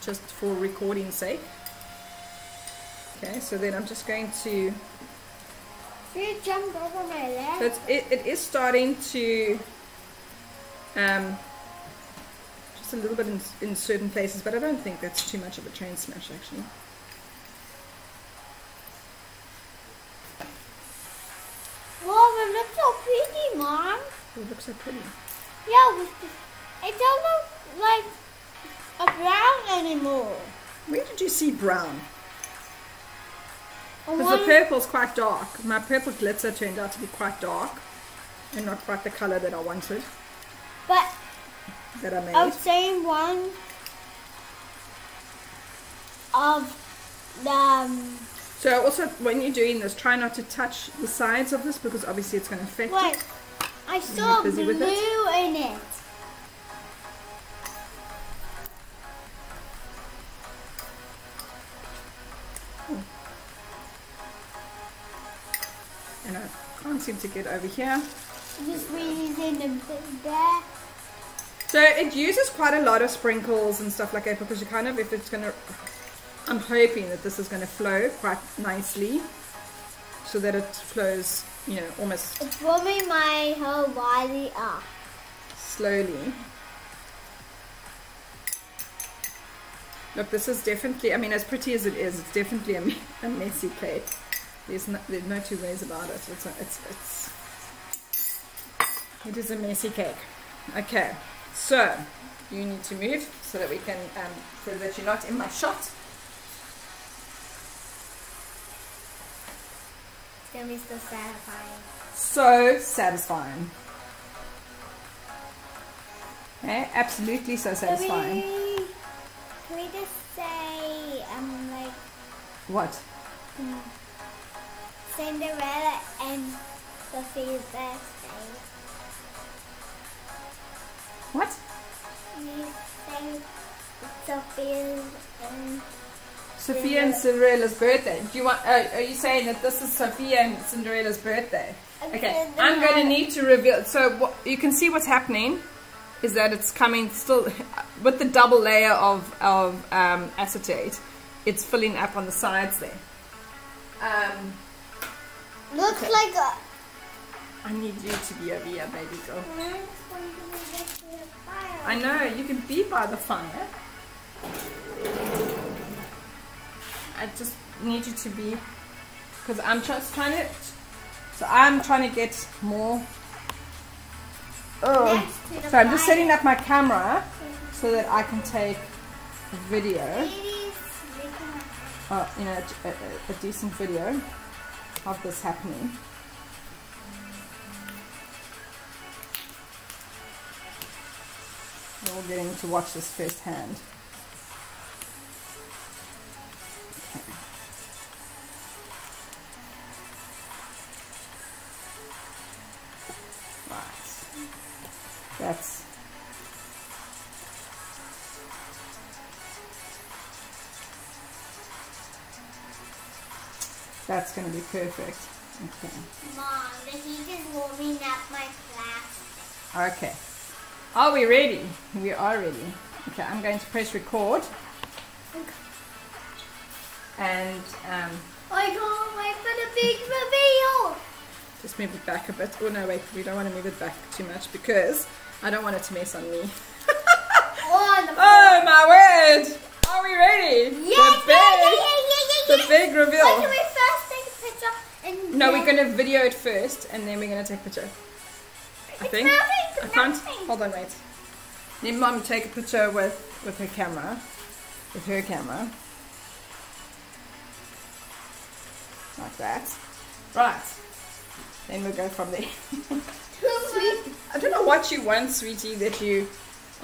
just for recording sake. Okay, so then I'm just going to. You jumped over my leg. So it, it is starting to. Um, just a little bit in, in certain places, but I don't think that's too much of a train smash actually. Wow, it looks so pretty, Mom. It looks so pretty. Yeah, it don't look like a brown anymore. Where did you see brown? Because the purple's quite dark. My purple glitter turned out to be quite dark and not quite the color that I wanted, but that I made. of same one of the um, So also, when you're doing this, try not to touch the sides of this because obviously it's going to affect wait. it. I saw blue it? in it. Oh. And I can't seem to get over here. Just reading in the there. So it uses quite a lot of sprinkles and stuff like that because you kind of, if it's going to, I'm hoping that this is going to flow quite nicely so that it flows, you know, almost It's warming my whole body up. slowly. Look, this is definitely, I mean, as pretty as it is, it's definitely a, a messy cake. There's no, there's no two ways about it. It's, a, it's, it's, it is a messy cake. Okay, so you need to move so that we can, um, so that you're not in my shot. Gonna be so satisfying. So satisfying. Okay, absolutely so satisfying. Can we, can we just say, um, like, What? hmm, Cinderella and Sophia's birthday? What? We say Sophia's and Sophia and Cinderella's birthday. Do you want? Uh, are you saying that this is Sophia and Cinderella's birthday? Okay, I'm going to need to reveal. So what, you can see what's happening is that it's coming still with the double layer of of um, acetate. It's filling up on the sides there. Um, Looks Okay. like a. I need you to be over here, baby girl. Mine's going to be next to the fire. I know you can be by the fire. I just need you to be because I'm just trying to. So I'm trying to get more. Oh, Next to the so I'm just setting up my camera so that I can take a video. Uh, you know, a, a, a decent video of this happening. We're all getting to watch this firsthand. That's that's going to be perfect. Okay. Mom, the heat is warming up my plastic. Okay. Are we ready? We are ready. Okay, I'm going to press record. And um, I can't wait for the big reveal. just move it back a bit. Oh no, wait, we don't want to move it back too much because I don't want it to mess on me. Oh, oh my word! Are we ready? Yes, the big, yeah, yeah, yeah, the big reveal. can we first take a picture and No, then- we're going to video it first and then we're going to take a picture. I think. I can't. Hold on, wait. Let mom take a picture with, with her camera. With her camera. like that. Right. Then we'll go from there. Sweet. I don't know what you want, sweetie, that you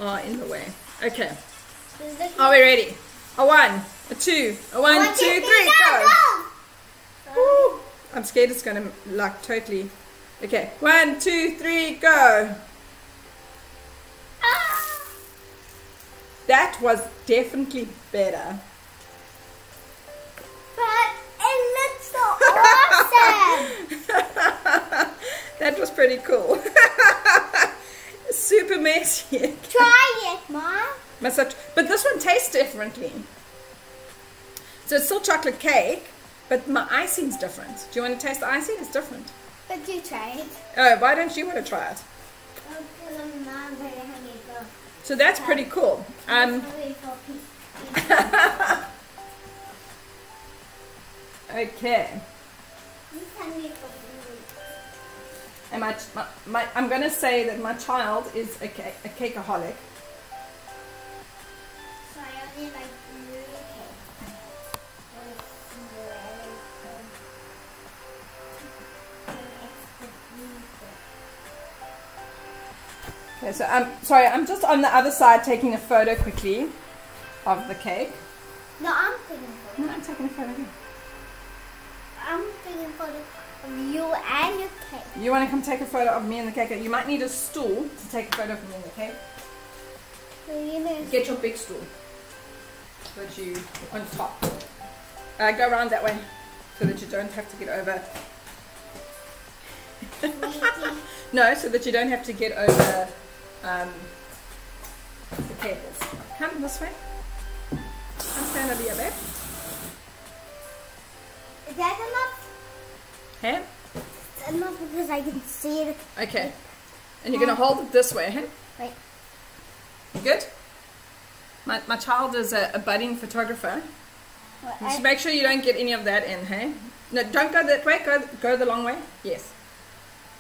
are in the way. Okay. Are we ready? A one, a two, a one, two, three, go. Woo. I'm scared it's gonna like totally. Okay, one, two, three, go. Ah. That was definitely better. That was pretty cool. Super messy. Try it, Mom. Massage. But this one tastes differently. So it's still chocolate cake, but my icing's different. Do you want to taste the icing? It's different. But you try it. Oh, why don't you want to try it? Because I'm not very hungry. So that's pretty cool. Um, hungry for pizza. okay. And my, my, my, I'm going to say that my child is a, ca- a cakeaholic. So I only like cake. With Cinderella's cake. Extra blue cake. Okay, so I'm sorry, I'm just on the other side taking a photo quickly of the cake. No, I'm taking photo. No, I'm taking a photo. I'm taking a photo you and your cake. You want to come take a photo of me and the cake? You might need a stool to take a photo of me and the cake. So you know, Get your big stool. That you on top. Uh, go around that way so that you don't have to get over. No, so that you don't have to get over um, the cables. Come this way. Come stand over here, babe. Is that enough? Hey? Enough because I can see it. Okay. And you're going to hold it this way, hey? Right. Good? My, my child is a, a budding photographer. Well, Just I, make sure you don't get any of that in, hey? No, don't go that way. Go go the long way. Yes.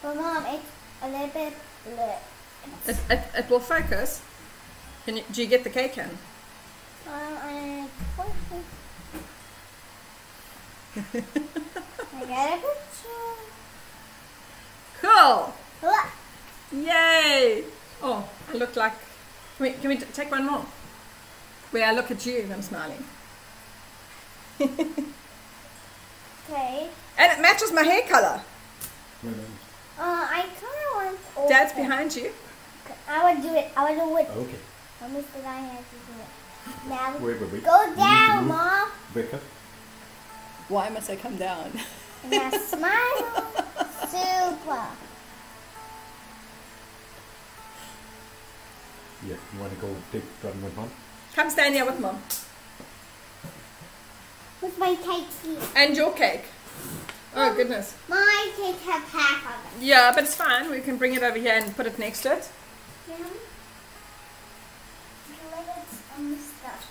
but mom, it's a little bit blue. It, it, it will focus. Can you, do you get the cake in? Um, I, I got picture. Cool. Look. Yay! Oh, I look like. Can we, can we take one more? Where I look at you and I'm smiling. Okay. And it matches my hair color. Wait, Uh, I kind of want. Open. Dad's behind you. I would do it. I would do it. Okay. Mommy said I have to do it. Now Wait, wait, wait. go You need to down, mom. Wake up. Why must I come down? And now smile. Super. Yeah, you want to go take run with mom? Come stand here with mom. With my cake here. And your cake. Oh, goodness. My cake have half of it. Yeah, but it's fine. We can bring it over here and put it next to it. Yeah. Let it stuff.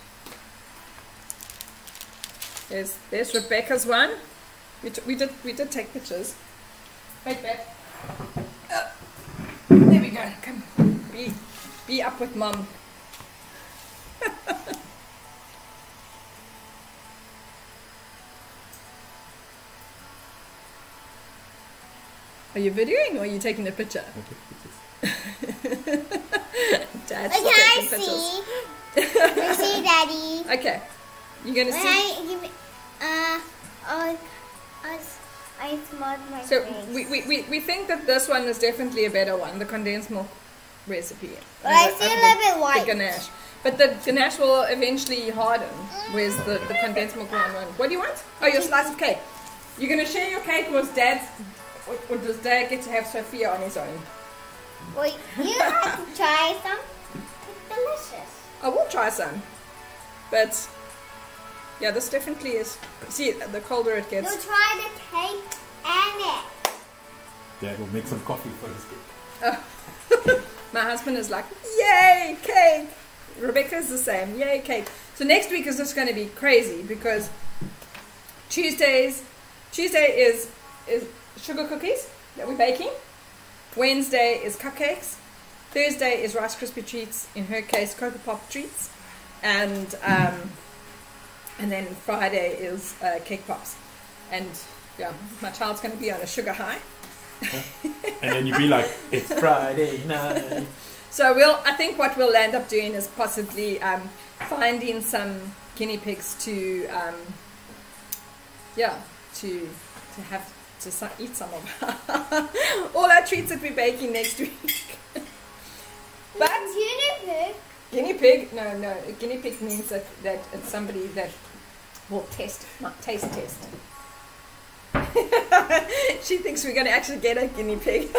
There's, there's Rebecca's one. We, t- we did we did take pictures. Wait, babe. Uh, there we go. Come, be be up with mom. Are you videoing or are you taking a picture? Okay. Dad's Can still I taking pictures. see? I see, Daddy. Okay. You're gonna When see. I smelled my So face. we, we, we, we think that this one is definitely a better one, the condensed milk recipe. But I see a little the- bit The white. ganache. But the ganache will eventually harden, whereas the, the condensed milk one. What do you want? Oh, your slice of cake. You're going to share your cake with dad, or, or does dad get to have Sophia on his own? Wait, you have to try some. It's delicious. I will try some. But, yeah, this definitely is. See, the colder it gets. You gets. try the cake and it. Dad will make some coffee for his kid. My husband is like, yay, cake. Rebecca's the same, yay, cake. So next week is just going to be crazy because Tuesdays, Tuesday is is sugar cookies that we're baking. Wednesday is cupcakes. Thursday is Rice Krispie treats. In her case, Coco Pop treats, and um, and then Friday is uh, cake pops. And Yeah, my child's going to be on a sugar high. And then you'd be like, it's Friday night. So we'll. I think what we'll end up doing is possibly um, finding some guinea pigs to, um, yeah, to to have to so- eat some of all our treats that we're baking next week. but Guinea pig. guinea pig, no, no, a guinea pig means that that it's somebody that will test, not taste test. she thinks we're going to actually get a guinea pig.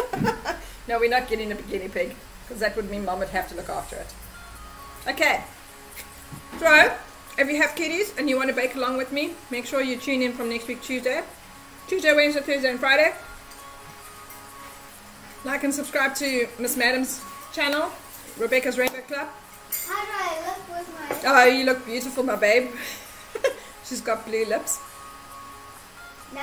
no, we're not getting a guinea pig because that would mean mom would have to look after it. Okay. So, if you have kitties and you want to bake along with me, make sure you tune in from next week Tuesday. Tuesday, Wednesday, Thursday, and Friday. Like and subscribe to Miss Madam's channel, Rebecca's Rainbow Club. How do I look with my? Oh, you look beautiful, my babe. She's got blue lips.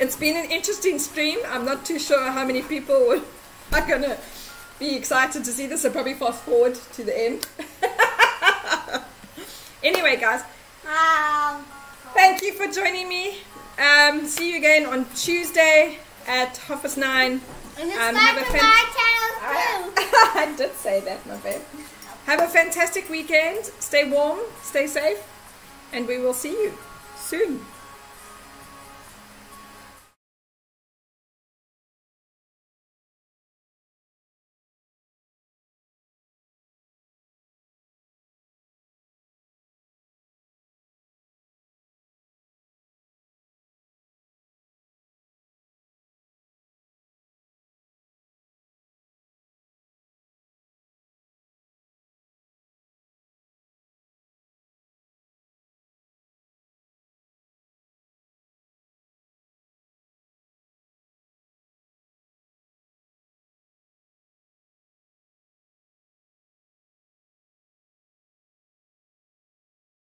It's been an interesting stream. I'm not too sure how many people are going to be excited to see this. So probably fast forward to the end. anyway, guys, Um. thank you for joining me. Um, see you again on Tuesday at half past nine. And Um, have a fan- my channel too. I did say that, my babe. Have a fantastic weekend. Stay warm, stay safe, and we will see you soon.